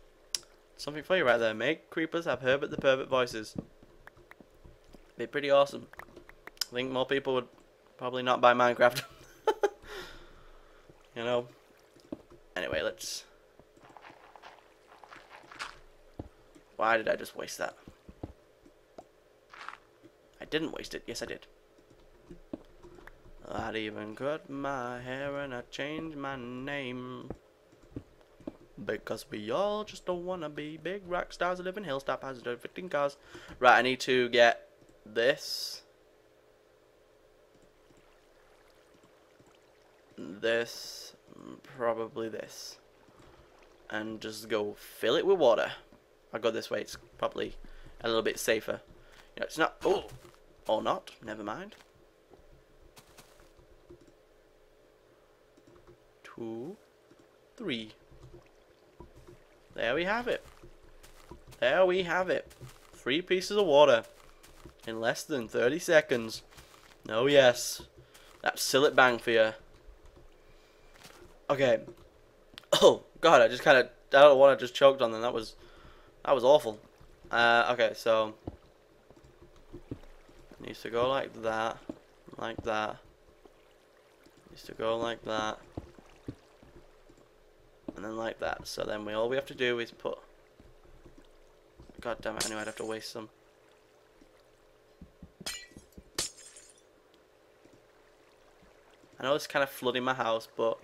something for you right there. Make creepers have Herbert the pervert voices. Be pretty awesome. I think more people would probably not buy Minecraft. you know. Anyway, let's. Why did I just waste that? I didn't waste it. Yes, I did. I'd even cut my hair and I'd change my name. Because we all just don't wanna be big rock stars who live in hilltop houses with 15 cars. Right, I need to get this. This. Probably this. And just go fill it with water. I go this way, it's probably a little bit safer. You know, it's not. Oh, or not. Never mind. Two, three. There we have it. There we have it. Three pieces of water in less than 30 seconds. Oh yes. That's Sillet Bang for you. Okay. Oh, God, I just kind of, I don't know what I just choked on then. That was, that was awful. Uh, okay, so. Needs to go like that. Like that. Needs to go like that. And then like that. So then we all we have to do is put God damn it, I knew I'd have to waste some. I know it's kind of flooding my house, but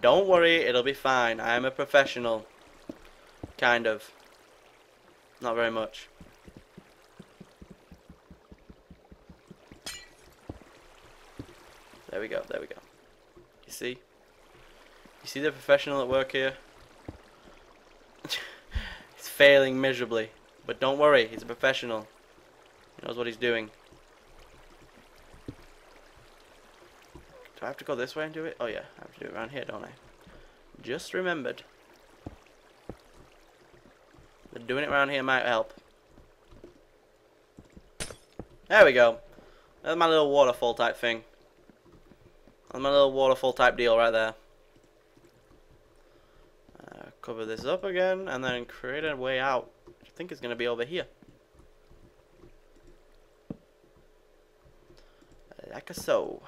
don't worry, it'll be fine. I am a professional. Kind of. Not very much. There we go, there we go. You see? You see the professional at work here? He's failing miserably. But don't worry, he's a professional. He knows what he's doing. Do I have to go this way and do it? Oh yeah, I have to do it around here, don't I? Just remembered. But doing it around here might help. There we go. That's my little waterfall type thing. That's my little waterfall type deal right there. Cover this up again and then create a way out. I think it's going to be over here. Like a so.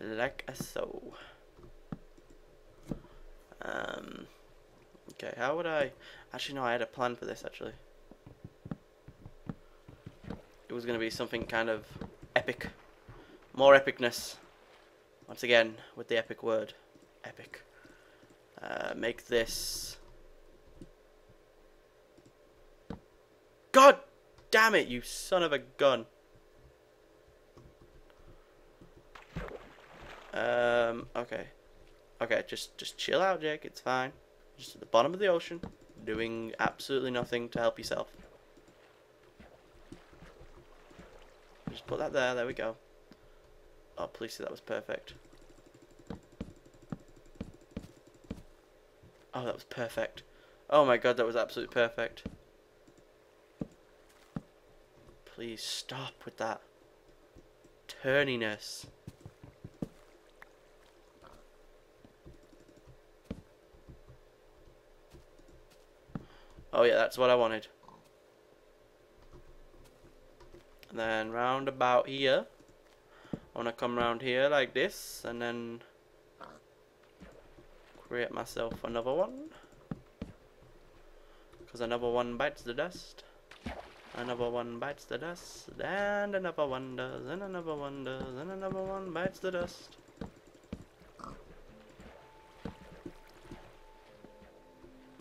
Like a so. Um, okay, how would I... Actually, no, I had a plan for this, actually. It was going to be something kind of epic. More epicness. Once again, with the epic word. Epic. Uh, make this... God damn it, you son of a gun. Um, okay. Okay, just just chill out, Jake. It's fine. Just at the bottom of the ocean, doing absolutely nothing to help yourself. Just put that there. There we go. Oh, please see that was perfect. Oh, that was perfect. Oh my god, that was absolutely perfect. Please stop with that turniness. Oh yeah, that's what I wanted. And then round about here. I want to come round here like this and then create myself another one. Because another one bites the dust. Another one bites the dust. And another one does. And another one does. And another one bites the dust.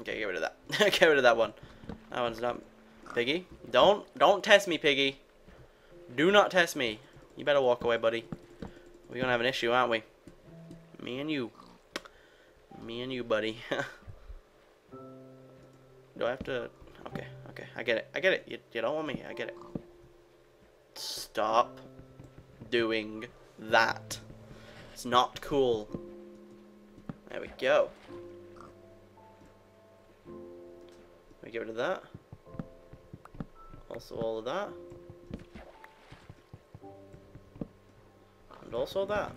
Okay, get rid of that. get rid of that one. That one's not Piggy. Don't don't test me, Piggy. Do not test me. You better walk away, buddy. We're gonna have an issue, aren't we? Me and you. Me and you, buddy. Do I have to okay, okay, I get it. I get it. You, you don't want me, I get it. Stop doing that. It's not cool. There we go. We get rid of that. Also all of that. And also that.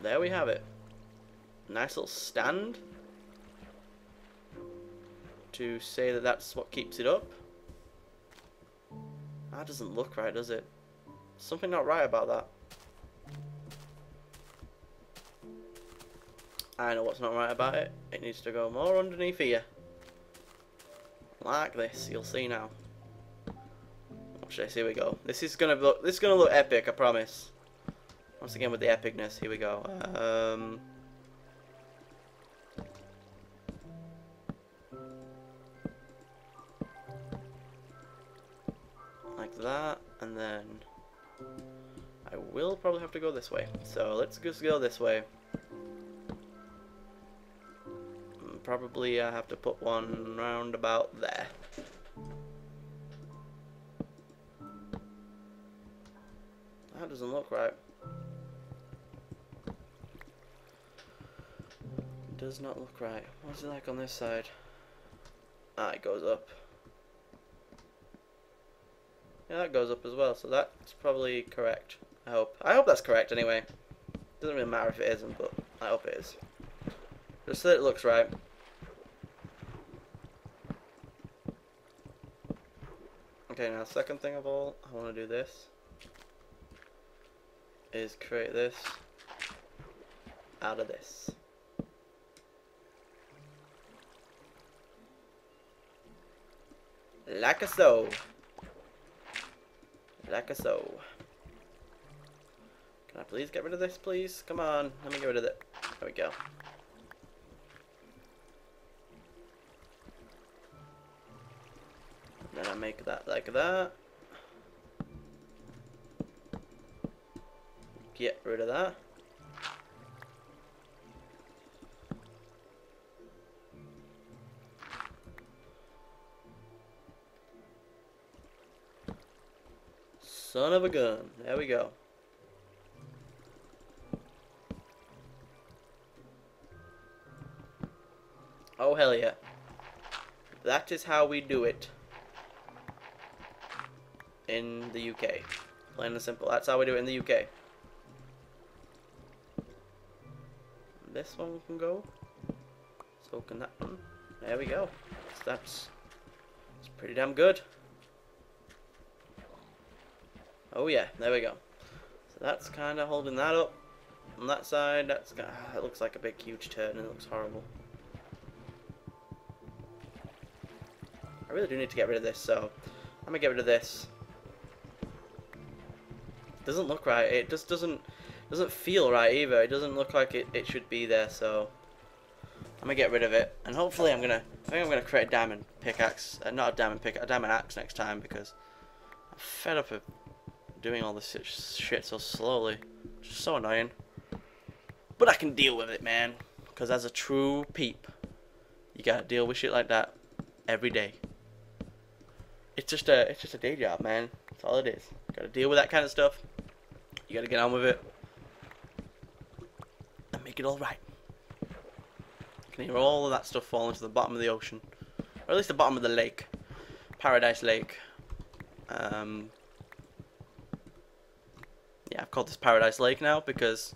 There we have it. Nice little stand. To say that that's what keeps it up. That doesn't look right, does it? Something not right about that. I know what's not right about it. It needs to go more underneath here. Like this, you'll see now. Watch this, here we go. This is gonna look this is gonna look epic, I promise. Once again with the epicness, here we go. Um that, and then I will probably have to go this way. So let's just go this way. probably I have to put one round about there. That doesn't look right. Does not look right. What's it like on this side? Ah, it goes up. Yeah, that goes up as well, so that's probably correct. I hope. I hope that's correct anyway. Doesn't really matter if it isn't, but I hope it is. Just so that it looks right. Okay, now second thing of all, I want to do this. Is create this out of this. Like so. Like so. Can I please get rid of this, please? Come on, let me get rid of it. There we go. Then I make that like that. Get rid of that. Son of a gun. There we go. Oh, hell yeah. That is how we do it. In the UK. Plain and simple. That's how we do it in the UK. This one can go. So can that one. There we go. That's, that's pretty damn good. Oh yeah, there we go. So that's kind of holding that up. On that side, that's got, it looks like a big huge turn and it looks horrible. I really do need to get rid of this, so I'm gonna get rid of this. Doesn't look right. It just doesn't doesn't feel right either. It doesn't look like it, it should be there, so I'm gonna get rid of it. And hopefully I'm gonna I think I'm gonna create a diamond pickaxe. Uh, not a diamond pick a diamond axe next time because I'm fed up of doing all this shit so slowly. Just so annoying. But I can deal with it, man. Because as a true peep, you gotta deal with shit like that every day it's just a it's just a day job, man. That's all it is. Got to deal with that kind of stuff. You got to get on with it and make it all right. You can hear all of that stuff falling to the bottom of the ocean, or at least the bottom of the lake, Paradise Lake. Um, yeah, I've called this Paradise Lake now because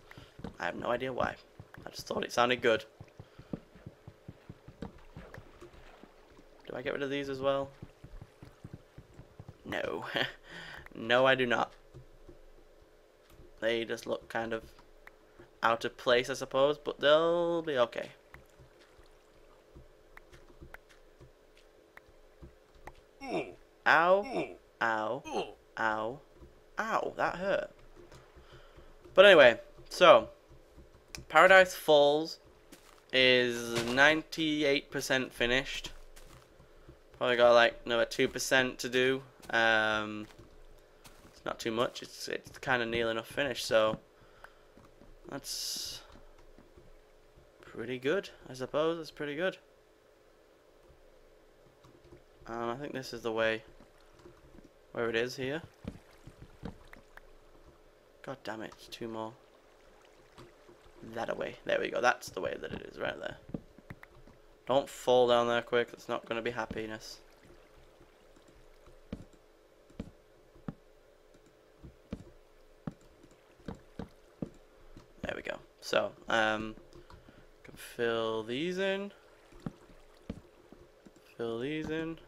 I have no idea why. I just thought it sounded good. Do I get rid of these as well? No. no, I do not. They just look kind of out of place, I suppose, but they'll be okay. Ow. Ow. Ow. Ow. That hurt. But anyway, so Paradise Falls is 98% finished. Probably got like another 2% to do. Um, it's not too much. It's it's kind of near enough finished, so that's pretty good, I suppose. It's pretty good. Um, I think this is the way where it is here. God damn it, it's two more. That away. There we go. That's the way that it is, right there. Don't fall down there quick. It's not going to be happiness. There we go. So, um, can fill these in. Fill these in.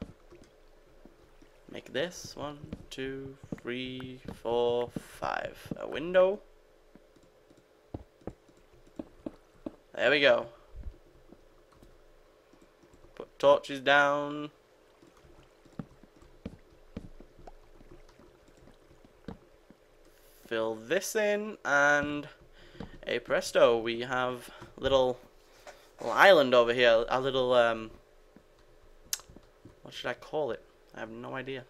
Make this one, two, three, four, five. A window. There we go. Put torches down. Fill this in and Hey presto, we have little, little island over here, a little, um, what should I call it? I have no idea.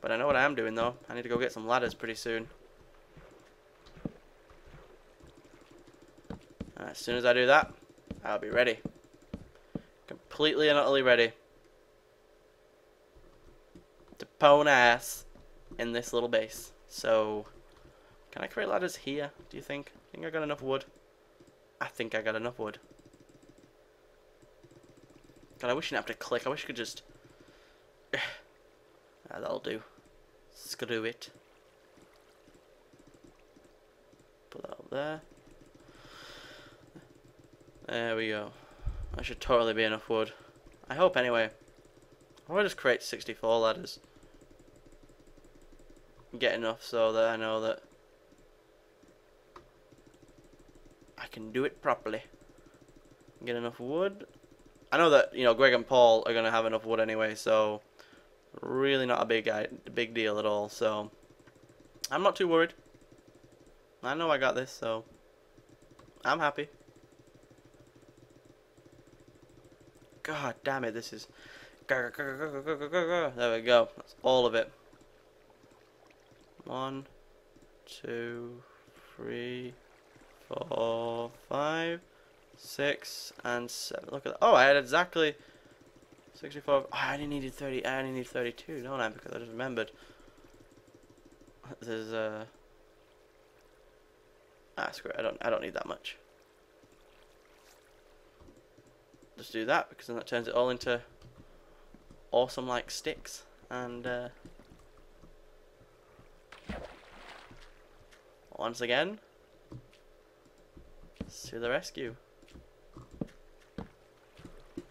But I know what I am doing though. I need to go get some ladders pretty soon. As soon as I do that, I'll be ready. Completely and utterly ready. To pwn ass in this little base. So, can I create ladders here, do you think? I think I got enough wood? I think I got enough wood. God, I wish you didn't have to click. I wish you could just... ah, that'll do. Screw it. Put that up there. There we go. That should totally be enough wood. I hope anyway. I'll just create 64 ladders. Get enough so that I know that I can do it properly. Get enough wood. I know that, you know, Greg and Paul are to have enough wood anyway, so really not a big big deal at all. So I'm not too worried. I know I got this, so I'm happy. God damn it, this is... There we go. That's all of it. One, two, three, four, five, six, and seven. Look at that. Oh, I had exactly 64. Oh, I only needed 30. I only need 32, don't I? Because I just remembered. There's uh. Ah, screw it. I don't. I don't need that much. Just do that because then that turns it all into awesome like sticks and uh, once again to the rescue.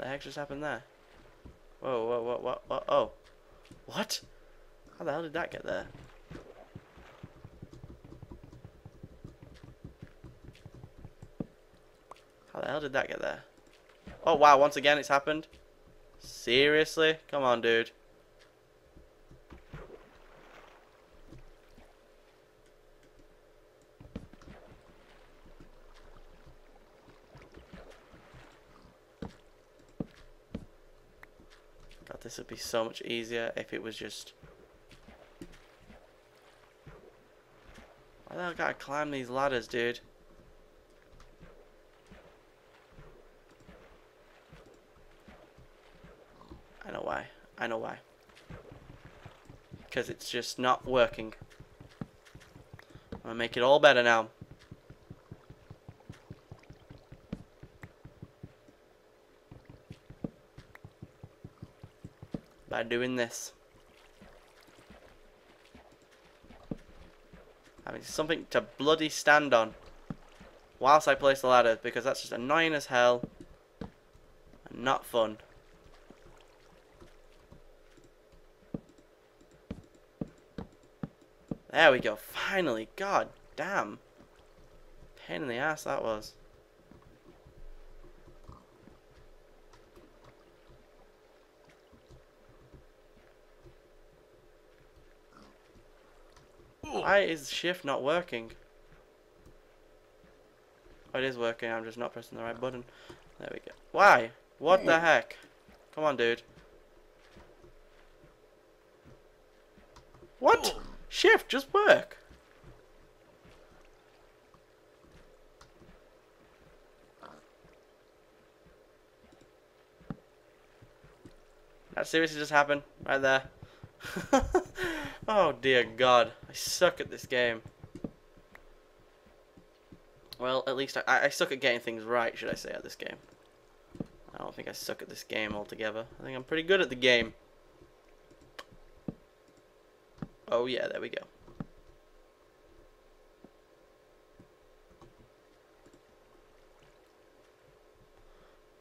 The heck just happened there? Whoa, whoa, whoa, whoa, whoa, oh. What? How the hell did that get there? How the hell did that get there? Oh wow, once again it's happened. Seriously? Come on, dude. This would be so much easier if it was just... Why hell gotta climb these ladders, dude? I know why. I know why. Because it's just not working. I'm to make it all better now. By doing this. Having something to bloody stand on. Whilst I place the ladder. Because that's just annoying as hell. And not fun. There we go. Finally. God damn. Pain in the ass that was. Why is shift not working? Oh, it is working. I'm just not pressing the right button. There we go. Why? What the heck? Come on, dude. What? Shift, just work. That seriously just happened right there. oh dear God, I suck at this game. Well, at least I, I suck at getting things right, should I say, at this game. I don't think I suck at this game altogether. I think I'm pretty good at the game. Oh yeah, there we go.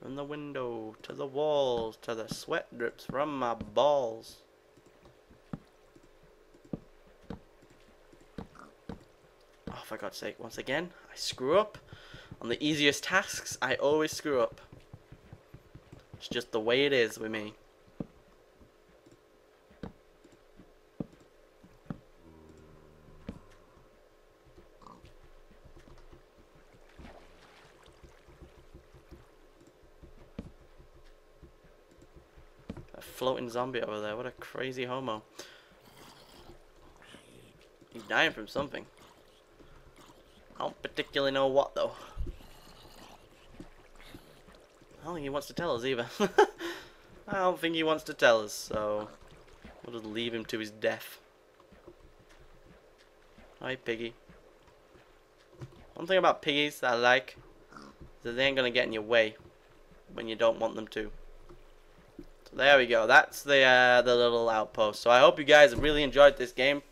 From the window, to the walls, to the sweat drips from my balls. For God's sake, once again, I screw up. On the easiest tasks, I always screw up. It's just the way it is with me. A floating zombie over there. What a crazy homo. He's dying from something. I don't particularly know what though. I don't think he wants to tell us either. I don't think he wants to tell us, so we'll just leave him to his death. Hi, piggy. One thing about piggies that I like is that they ain't gonna get in your way when you don't want them to. So there we go. That's the uh, the little outpost. So I hope you guys really enjoyed this game.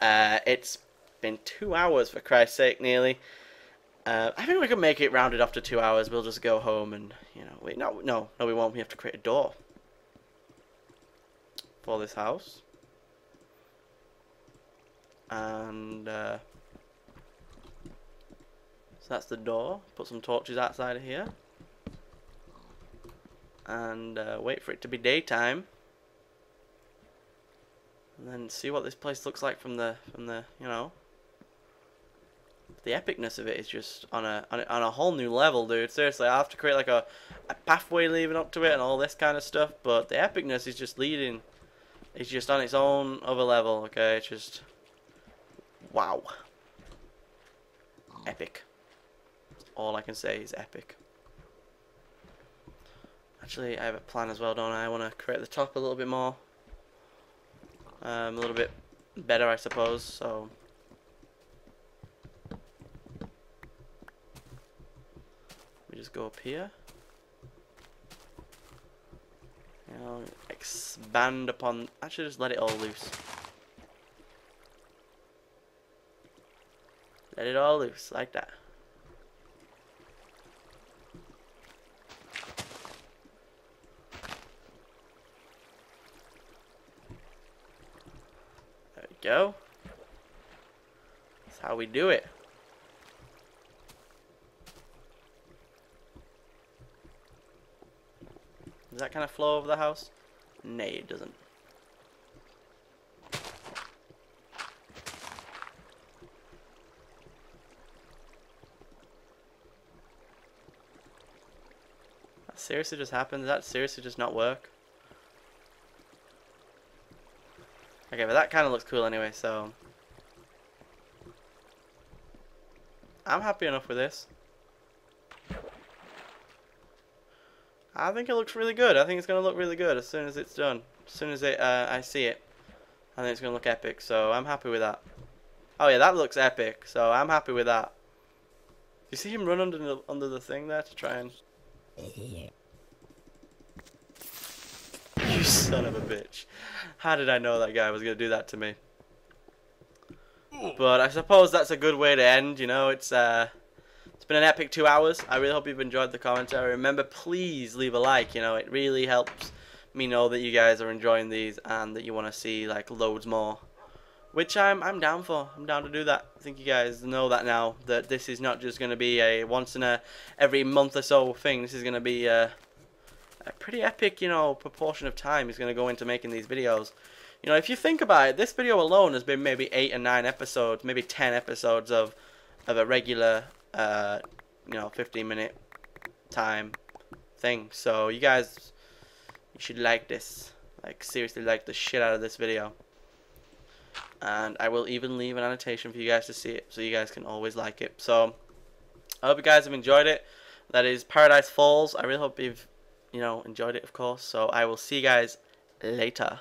Uh, it's been two hours for Christ's sake, nearly. Uh, I think we can make it rounded off to two hours. We'll just go home and you know, wait, no, no, no, we won't. We have to create a door for this house, and uh, so that's the door. Put some torches outside of here, and uh, wait for it to be daytime, and then see what this place looks like from the from the you know the epicness of it is just on a, on a on a whole new level, dude. Seriously, I have to create like a, a pathway leading up to it and all this kind of stuff. But the epicness is just leading. It's just on its own other level. Okay, it's just wow, epic. All I can say is epic. Actually, I have a plan as well, don't I? I want to create the top a little bit more, um, a little bit better, I suppose. So. Just go up here. Know, expand upon. Actually, just let it all loose. Let it all loose, like that. There we go. That's how we do it. Does that kind of flow over the house? Nay, it doesn't. That seriously just happened? That seriously just not work? Okay, but that kind of looks cool anyway, so... I'm happy enough with this. I think it looks really good. I think it's going to look really good as soon as it's done. As soon as it, uh, I see it. I think it's going to look epic, so I'm happy with that. Oh yeah, that looks epic, so I'm happy with that. You see him run under the, under the thing there to try and... You son of a bitch. How did I know that guy was going to do that to me? But I suppose that's a good way to end, you know, it's, uh... It's been an epic two hours. I really hope you've enjoyed the commentary. Remember, please leave a like. You know, it really helps me know that you guys are enjoying these and that you want to see like loads more. Which I'm I'm down for. I'm down to do that. I think you guys know that now. That this is not just going to be a once in a every month or so thing. This is going to be a, a pretty epic, you know, proportion of time is going to go into making these videos. You know, if you think about it, this video alone has been maybe eight or nine episodes, maybe ten episodes of of a regular uh, you know, 15 minute time thing. So you guys, you should like this. Like seriously like the shit out of this video. And I will even leave an annotation for you guys to see it. So you guys can always like it. So I hope you guys have enjoyed it. That is Paradise Falls. I really hope you've, you know, enjoyed it of course. So I will see you guys later.